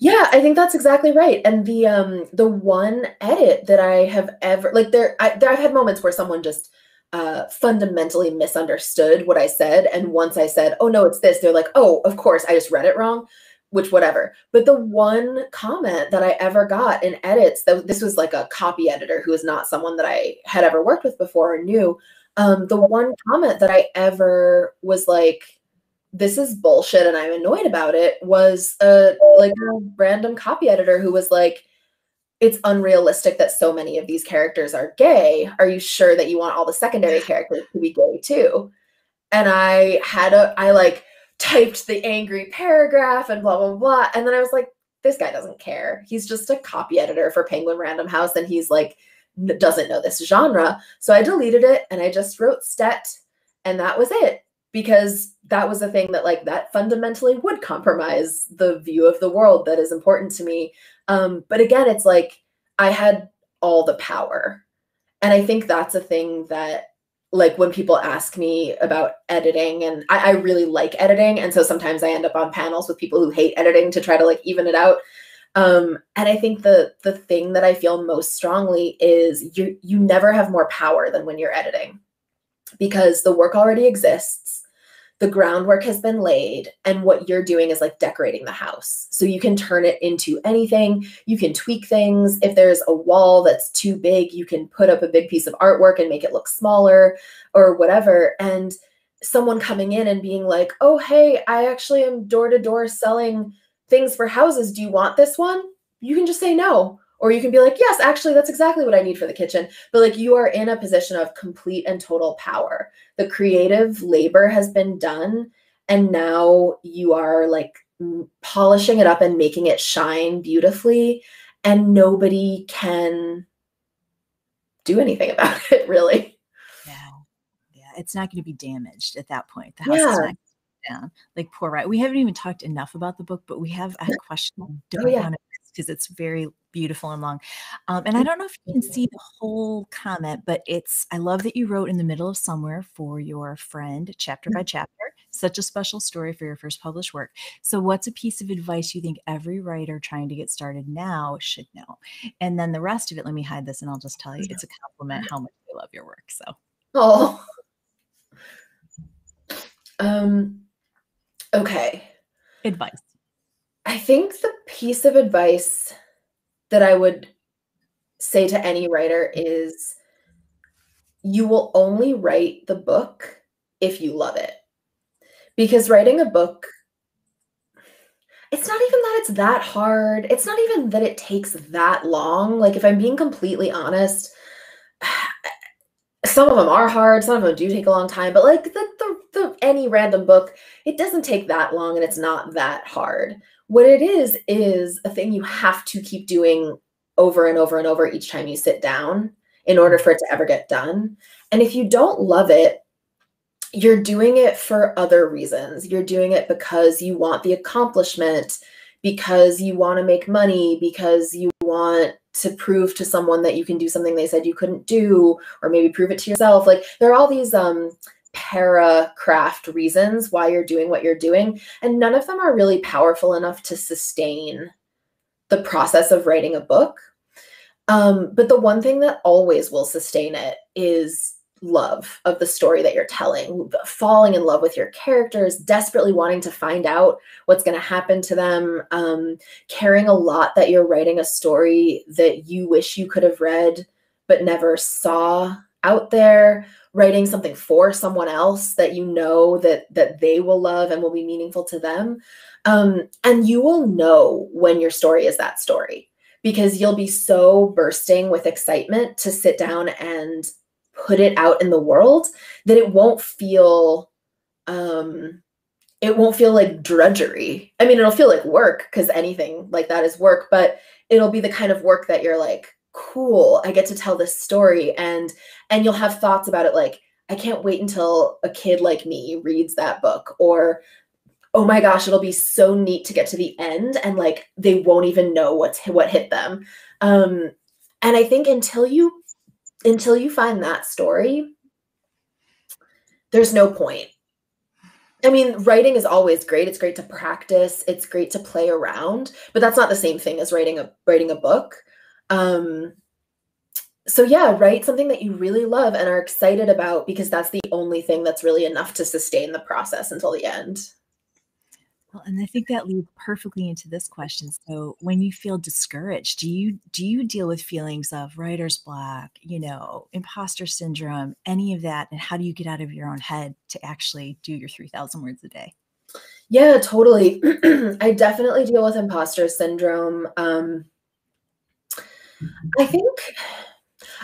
yeah, I think that's exactly right. And the um the one edit that I have ever like there, I, there I've had moments where someone just uh fundamentally misunderstood what I said and once I said, "Oh no, it's this." They're like, "Oh, of course, I just read it wrong." Which whatever. But the one comment that I ever got in edits, that this was like a copy editor who is not someone that I had ever worked with before or knew. Um, the one comment that I ever was like, this is bullshit and I'm annoyed about it was a like a random copy editor who was like, it's unrealistic that so many of these characters are gay. Are you sure that you want all the secondary characters to be gay too? And I had a I like typed the angry paragraph and blah blah blah. And then I was like, this guy doesn't care. He's just a copy editor for Penguin Random House and he's like doesn't know this genre. So I deleted it and I just wrote stet and that was it because that was the thing that like that fundamentally would compromise the view of the world that is important to me. Um, but again it's like i had all the power. And i think that's a thing that like when people ask me about editing and I, I really like editing and so sometimes i end up on panels with people who hate editing to try to like even it out. Um, and i think the the thing that i feel most strongly is you you never have more power than when you're editing because the work already exists the groundwork has been laid and what you're doing is like decorating the house. So you can turn it into anything. You can tweak things. If there's a wall that's too big you can put up a big piece of artwork and make it look smaller or whatever. And someone coming in and being like oh hey i actually am door to door selling things for houses. Do you want this one? You can just say no or you can be like, yes, actually, that's exactly what I need for the kitchen. But like you are in a position of complete and total power. The creative labor has been done. And now you are like polishing it up and making it shine beautifully. And nobody can do anything <laughs> about it, really. Yeah. Yeah. It's not going to be damaged at that point. The house yeah. is not down. Like poor right. We haven't even talked enough about the book, but we have a question. Don't oh, yeah. want to because it's very beautiful and long. Um, and I don't know if you can see the whole comment, but it's I love that you wrote in the middle of somewhere for your friend, chapter by chapter. such a special story for your first published work. So, what's a piece of advice you think every writer trying to get started now should know? And then the rest of it, let me hide this and I'll just tell you it's a compliment how much I love your work. So, oh, um, okay. Advice. I think the piece of advice that I would say to any writer is you will only write the book if you love it. Because writing a book, it's not even that it's that hard. It's not even that it takes that long. Like, if I'm being completely honest, <sighs> some of them are hard, some of them do take a long time, but like the, the, the any random book, it doesn't take that long and it's not that hard. What it is is a thing you have to keep doing over and over and over each time you sit down in order for it to ever get done. And if you don't love it, you're doing it for other reasons. You're doing it because you want the accomplishment, because you want to make money, because you want to prove to someone that you can do something they said you couldn't do, or maybe prove it to yourself. Like there are all these um para craft reasons why you're doing what you're doing, and none of them are really powerful enough to sustain the process of writing a book. Um, but the one thing that always will sustain it is love of the story that you're telling, falling in love with your characters, desperately wanting to find out what's going to happen to them, um, caring a lot that you're writing a story that you wish you could have read but never saw out there, writing something for someone else that you know that that they will love and will be meaningful to them. Um, and you will know when your story is that story because you'll be so bursting with excitement to sit down and put it out in the world that it won't feel um it won't feel like drudgery. I mean, it'll feel like work because anything like that is work, but it'll be the kind of work that you're like, cool, I get to tell this story and and you'll have thoughts about it like I can't wait until a kid like me reads that book or oh my gosh, it'll be so neat to get to the end and like they won't even know what's what hit them. Um and I think until you until you find that story, there's no point. I mean, writing is always great. It's great to practice. It's great to play around, but that's not the same thing as writing a writing a book. Um, so yeah, write something that you really love and are excited about because that's the only thing that's really enough to sustain the process until the end. Well, and I think that leads perfectly into this question. So, when you feel discouraged, do you do you deal with feelings of writer's block, you know, imposter syndrome, any of that, and how do you get out of your own head to actually do your three thousand words a day? Yeah, totally. <clears throat> I definitely deal with imposter syndrome. Um, I think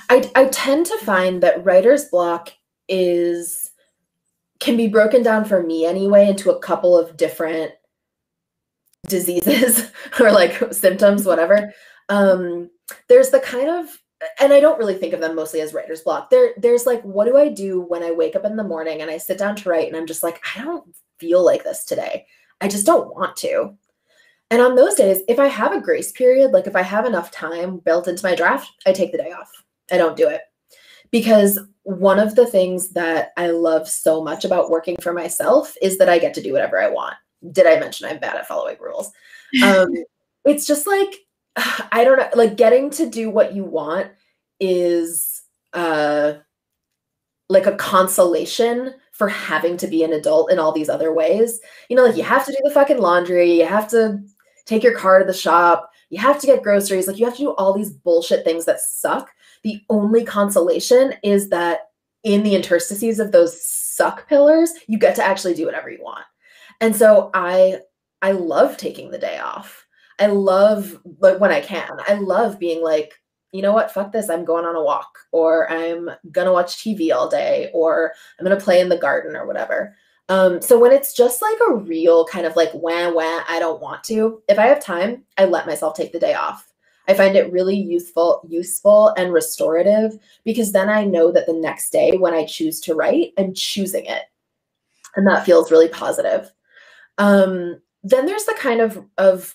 I I tend to find that writer's block is can be broken down for me anyway into a couple of different diseases <laughs> or like symptoms, whatever. Um, there's the kind of and I don't really think of them mostly as writer's block. There, there's like, what do I do when I wake up in the morning and I sit down to write and I'm just like, I don't feel like this today. I just don't want to. And on those days, if I have a grace period, like if I have enough time built into my draft, I take the day off. I don't do it. Because one of the things that I love so much about working for myself is that I get to do whatever I want did I mention I'm bad at following rules? <laughs> Um, it's just like <sighs> I don't know, like getting to do what you want is uh like a consolation for having to be an adult in all these other ways. You know, like you have to do the fucking laundry, you have to take your car to the shop, you have to get groceries, like you have to do all these bullshit things that suck. The only consolation is that in the interstices of those suck pillars, you get to actually do whatever you want. And so I I love taking the day off. I love like when I can. I love being like, you know what, fuck this. I'm going on a walk or I'm gonna watch TV all day or I'm gonna play in the garden or whatever. Um, so when it's just like a real kind of like wah wah, I don't want to. If I have time, I let myself take the day off. I find it really useful, useful and restorative because then I know that the next day when I choose to write, I'm choosing it. And that feels really positive. Um, then there's the kind of of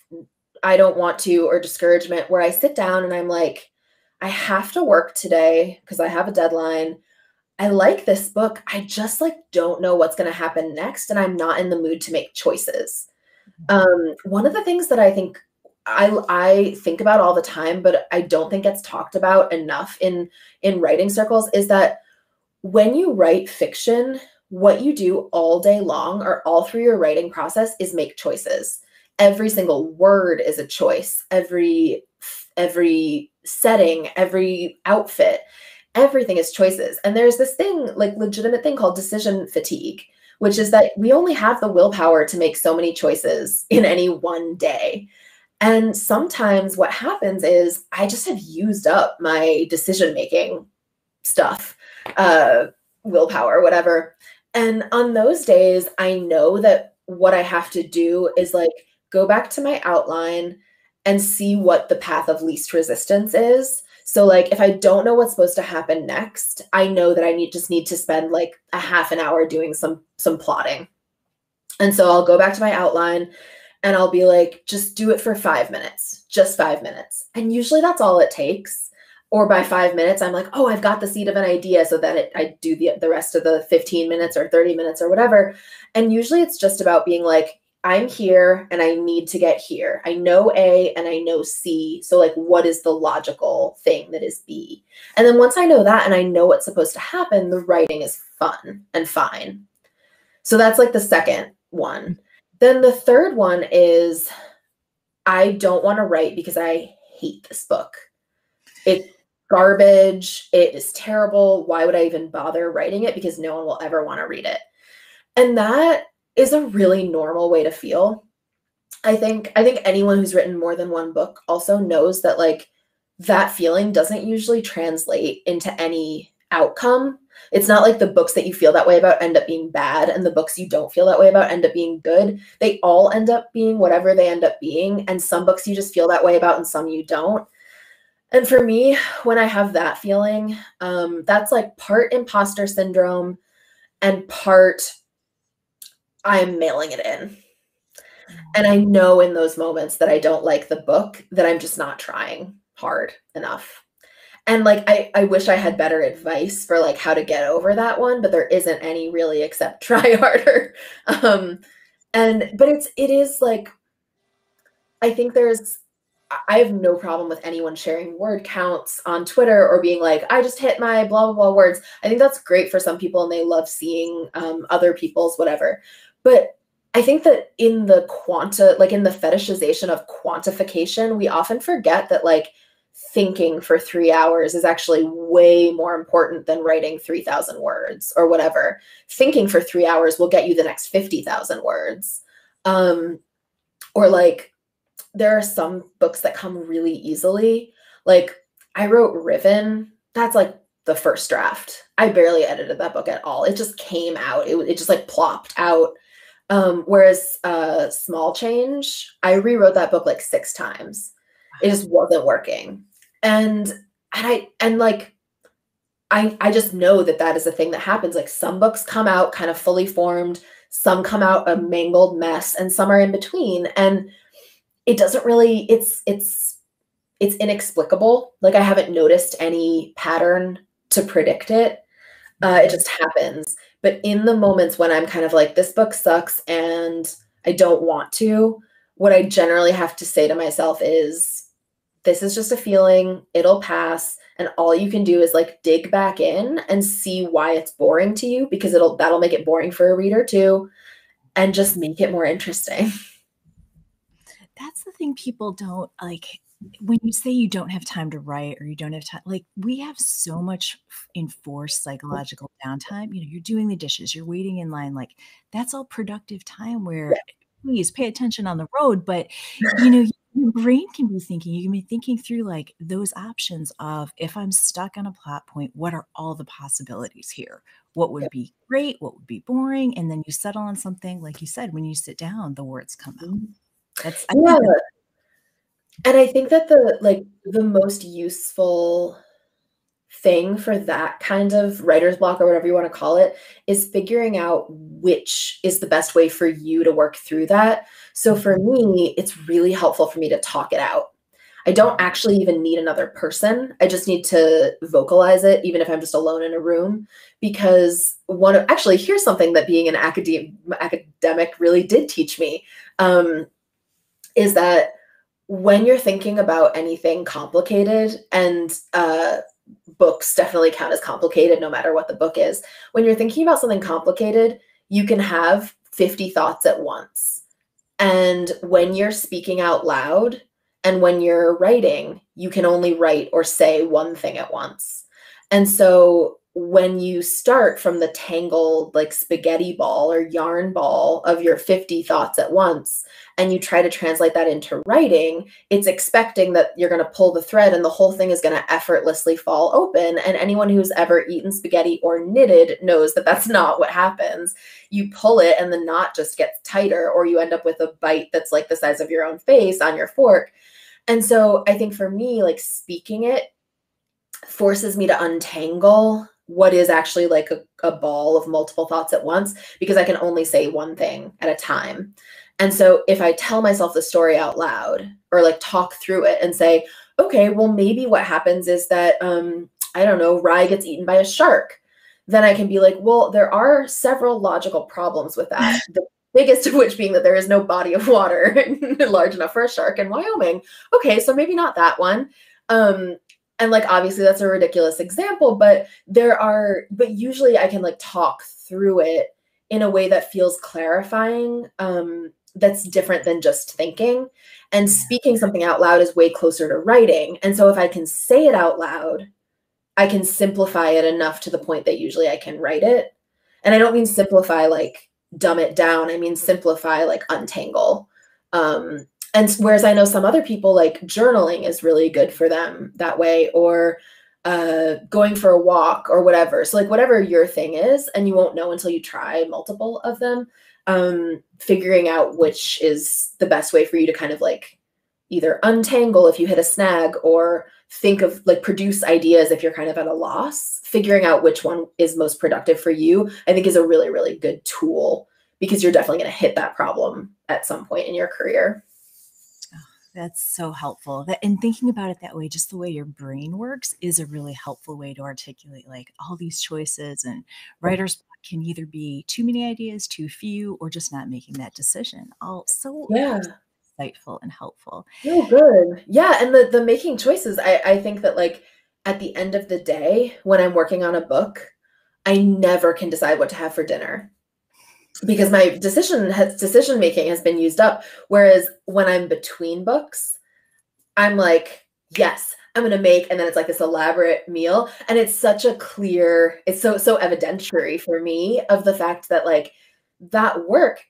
I don't want to or discouragement where I sit down and I'm like, I have to work today because I have a deadline. I like this book. I just like don't know what's going to happen next and I'm not in the mood to make choices. Um, one of the things that I think I I think about all the time, but I don't think gets talked about enough in in writing circles is that when you write fiction, what you do all day long or all through your writing process is make choices. Every single word is a choice. Every every setting, every outfit, everything is choices. And there's this thing, like legitimate thing called decision fatigue, which is that we only have the willpower to make so many choices in any one day. And sometimes what happens is I just have used up my decision making stuff, uh, willpower, whatever. And on those days, I know that what I have to do is like go back to my outline and see what the path of least resistance is. So like if I don't know what's supposed to happen next, I know that I need just need to spend like a half an hour doing some some plotting. And so I'll go back to my outline and I'll be like just do it for 5 minutes. Just 5 minutes. And usually that's all it takes. Or by 5 minutes I'm like, "Oh, I've got the seed of an idea so that it, I do the the rest of the 15 minutes or 30 minutes or whatever." And usually it's just about being like, I'm here and I need to get here. I know A and I know C. So, like, what is the logical thing that is B? And then once I know that and I know what's supposed to happen, the writing is fun and fine. So, that's like the second one. Then the third one is I don't want to write because I hate this book. It's garbage. It is terrible. Why would I even bother writing it? Because no one will ever want to read it. And that is a really normal way to feel. I think I think anyone who's written more than one book also knows that like that feeling doesn't usually translate into any outcome. It's not like the books that you feel that way about end up being bad and the books you don't feel that way about end up being good. They all end up being whatever they end up being and some books you just feel that way about and some you don't. And for me, when I have that feeling, um, that's like part imposter syndrome and part I'm mailing it in. And I know in those moments that I don't like the book, that I'm just not trying hard enough. And like I, I wish I had better advice for like how to get over that one, but there isn't any really except <laughs> try harder. Um and but it's it is like I think there's I have no problem with anyone sharing word counts on Twitter or being like, I just hit my blah, blah, blah words. I think that's great for some people and they love seeing um, other people's whatever. But I think that in the quanta, like in the fetishization of quantification, we often forget that like thinking for three hours is actually way more important than writing 3,000 words or whatever. Thinking for three hours will get you the next 50,000 words. Um, or like, there are some books that come really easily. Like, I wrote Riven. That's like the first draft. I barely edited that book at all. It just came out. It, it just like plopped out um, whereas uh, Small Change, I rewrote that book like six times. It just wasn't working, and and I and like I I just know that that is a thing that happens. Like some books come out kind of fully formed, some come out a mangled mess, and some are in between. And it doesn't really. It's it's it's inexplicable. Like I haven't noticed any pattern to predict it. Uh, it just happens. But in the moments when I'm kind of like, this book sucks and I don't want to, what I generally have to say to myself is, this is just a feeling, it'll pass. And all you can do is like dig back in and see why it's boring to you because it'll that'll make it boring for a reader too and just make it more interesting. That's the thing people don't like when you say you don't have time to write or you don't have time, like we have so much enforced psychological downtime. You know, you're doing the dishes, you're waiting in line, like that's all productive time where please pay attention on the road. But you know, your brain can be thinking, you can be thinking through like those options of if I'm stuck on a plot point, what are all the possibilities here? What would be great? What would be boring? And then you settle on something, like you said, when you sit down, the words come out. Mm-hmm. That's I yeah and i think that the like the most useful thing for that kind of writer's block or whatever you want to call it is figuring out which is the best way for you to work through that so for mm-hmm. me it's really helpful for me to talk it out I don't actually even need another person. I just need to vocalize it, even if I'm just alone in a room. Because one of actually, here's something that being an academic academic really did teach me um, is that when you're thinking about anything complicated, and uh, books definitely count as complicated no matter what the book is, when you're thinking about something complicated, you can have 50 thoughts at once. And when you're speaking out loud and when you're writing, you can only write or say one thing at once. And so when you start from the tangled like spaghetti ball or yarn ball of your 50 thoughts at once and you try to translate that into writing it's expecting that you're going to pull the thread and the whole thing is going to effortlessly fall open and anyone who's ever eaten spaghetti or knitted knows that that's <laughs> not what happens you pull it and the knot just gets tighter or you end up with a bite that's like the size of your own face on your fork and so i think for me like speaking it forces me to untangle what is actually like a, a ball of multiple thoughts at once because I can only say one thing at a time. And so if I tell myself the story out loud or like talk through it and say, okay, well, maybe what happens is that, um, I don't know, Rye gets eaten by a shark. Then I can be like, well, there are several logical problems with that. <laughs> the biggest of which being that there is no body of water <laughs> large enough for a shark in Wyoming. Okay, so maybe not that one. Um, and like obviously that's a ridiculous example but there are but usually i can like talk through it in a way that feels clarifying um that's different than just thinking. And speaking something out loud is way closer to writing. And so if i can say it out loud i can simplify it enough to the point that usually i can write it. And i don't mean simplify like dumb it down. I mean simplify like untangle. Um and whereas I know some other people like journaling is really good for them that way, or uh, going for a walk or whatever. So like whatever your thing is, and you won't know until you try multiple of them. Um, figuring out which is the best way for you to kind of like either untangle if you hit a snag or think of like produce ideas if you're kind of at a loss. Figuring out which one is most productive for you i think is a really really good tool because you're definitely going to hit that problem at some point in your career. That's so helpful. That and thinking about it that way, just the way your brain works is a really helpful way to articulate like all these choices and writer's can either be too many ideas, too few, or just not making that decision. All so yeah insightful and helpful. Oh good. Yeah. And the the making choices, I, I think that like at the end of the day, when I'm working on a book, I never can decide what to have for dinner because my decision has decision making has been used up whereas when i'm between books i'm like yes i'm to make and then it's like this elaborate meal. And it's such a clear it's so so evidentiary for me of the fact that like that work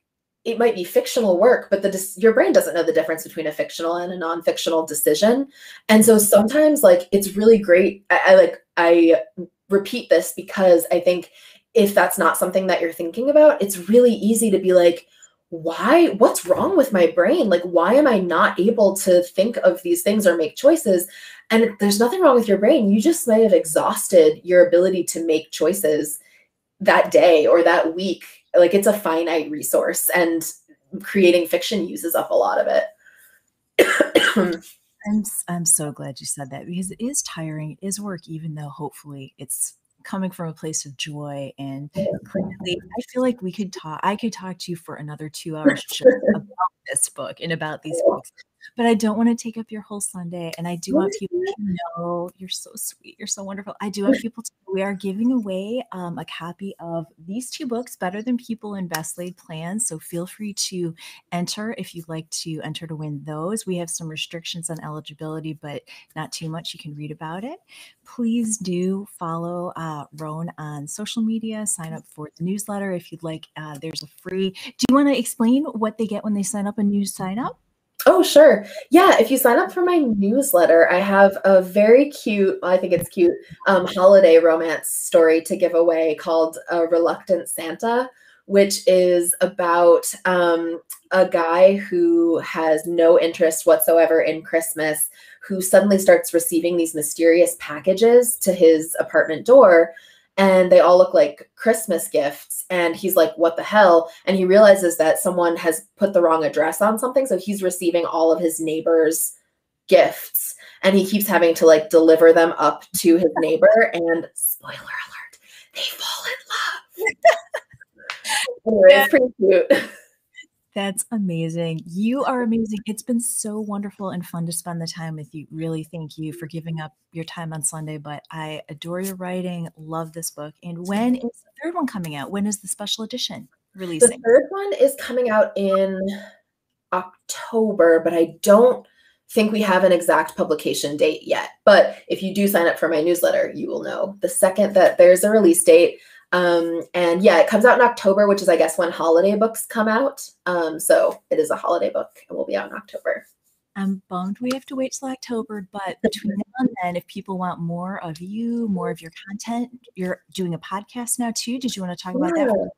it might be fictional work but the your brain doesn't know the difference between a fictional and a non-fictional decision. And so sometimes like it's really great I, I like i repeat this because i think if that's not something that you're thinking about, it's really easy to be like, why? What's wrong with my brain? Like, why am I not able to think of these things or make choices? And there's nothing wrong with your brain. You just might have exhausted your ability to make choices that day or that week. Like, it's a finite resource, and creating fiction uses up a lot of it. I'm, I'm so glad you said that because it is tiring, it is work, even though hopefully it's coming from a place of joy and clearly i feel like we could talk i could talk to you for another two hours <laughs> just about this book and about these books but I don't want to take up your whole Sunday. And I do want people to know you're so sweet. You're so wonderful. I do want people to know we are giving away um, a copy of these two books, Better Than People and Best Laid Plans. So feel free to enter if you'd like to enter to win those. We have some restrictions on eligibility, but not too much. You can read about it. Please do follow uh, Roan on social media. Sign up for the newsletter if you'd like. Uh, there's a free. Do you want to explain what they get when they sign up a new sign up? Oh, sure. Yeah, if you sign up for my newsletter, I have a very cute, I think it's cute, um, holiday romance story to give away called A Reluctant Santa, which is about um, a guy who has no interest whatsoever in Christmas, who suddenly starts receiving these mysterious packages to his apartment door and they all look like Christmas gifts. And he's like, what the hell? And he realizes that someone has put the wrong address on something. So he's receiving all of his neighbors' gifts and he keeps having to like deliver them up to his <laughs> neighbor and spoiler alert they fall in love <laughs> anyway, it's pretty cute <laughs> that's amazing. You are amazing. It's been so wonderful and fun to spend the time with you. Really, thank you for giving up your time on Sunday. But I adore your writing, love this book. And when is the third one coming out? When is the special edition releasing? The third one is coming out in October, but I don't think we have an exact publication date yet. But if you do sign up for my newsletter, you will know the second that there's a release date. Um, and yeah, it comes out in October, which is, I guess, when holiday books come out. Um, so it is a holiday book and will be out in October. I'm bummed we have to wait till October, but between now and then, if people want more of you, more of your content, you're doing a podcast now too. Did you want to talk about yeah. that?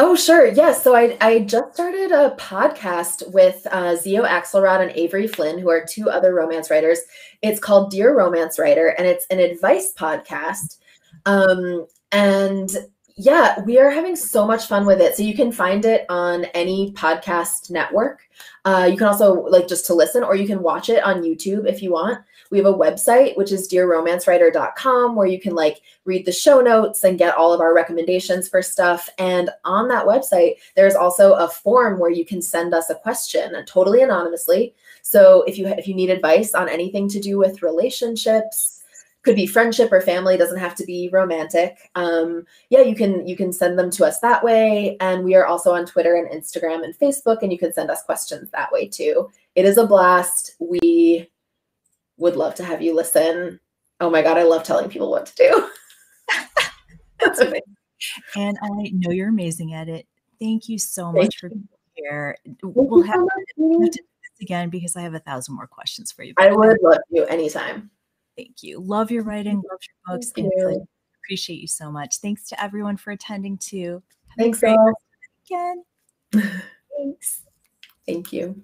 Oh, sure. Yes. So I, I just started a podcast with uh, Xio Axelrod and Avery Flynn, who are two other romance writers. It's called Dear Romance Writer, and it's an advice podcast. Um, and yeah, we are having so much fun with it. So you can find it on any podcast network. Uh, you can also like just to listen, or you can watch it on YouTube if you want. We have a website, which is dearromancewriter.com, where you can like read the show notes and get all of our recommendations for stuff. And on that website, there's also a form where you can send us a question totally anonymously. So if you if you need advice on anything to do with relationships, could be friendship or family doesn't have to be romantic. Um, yeah you can you can send them to us that way. And we are also on twitter and instagram and facebook and you can send us questions that way too. It is a blast. We would love to have you listen. Oh my god i love telling people what to do. <laughs> That's <laughs> amazing. And i know you're amazing at it. Thank you so much thank for being here. We'll have, to do this again because i have a thousand more questions for you. I would love you anytime Thank you. Love your writing, love your books, Thank and you. really appreciate you so much. Thanks to everyone for attending too. Have Thanks. Again. <laughs> Thanks. Thank you.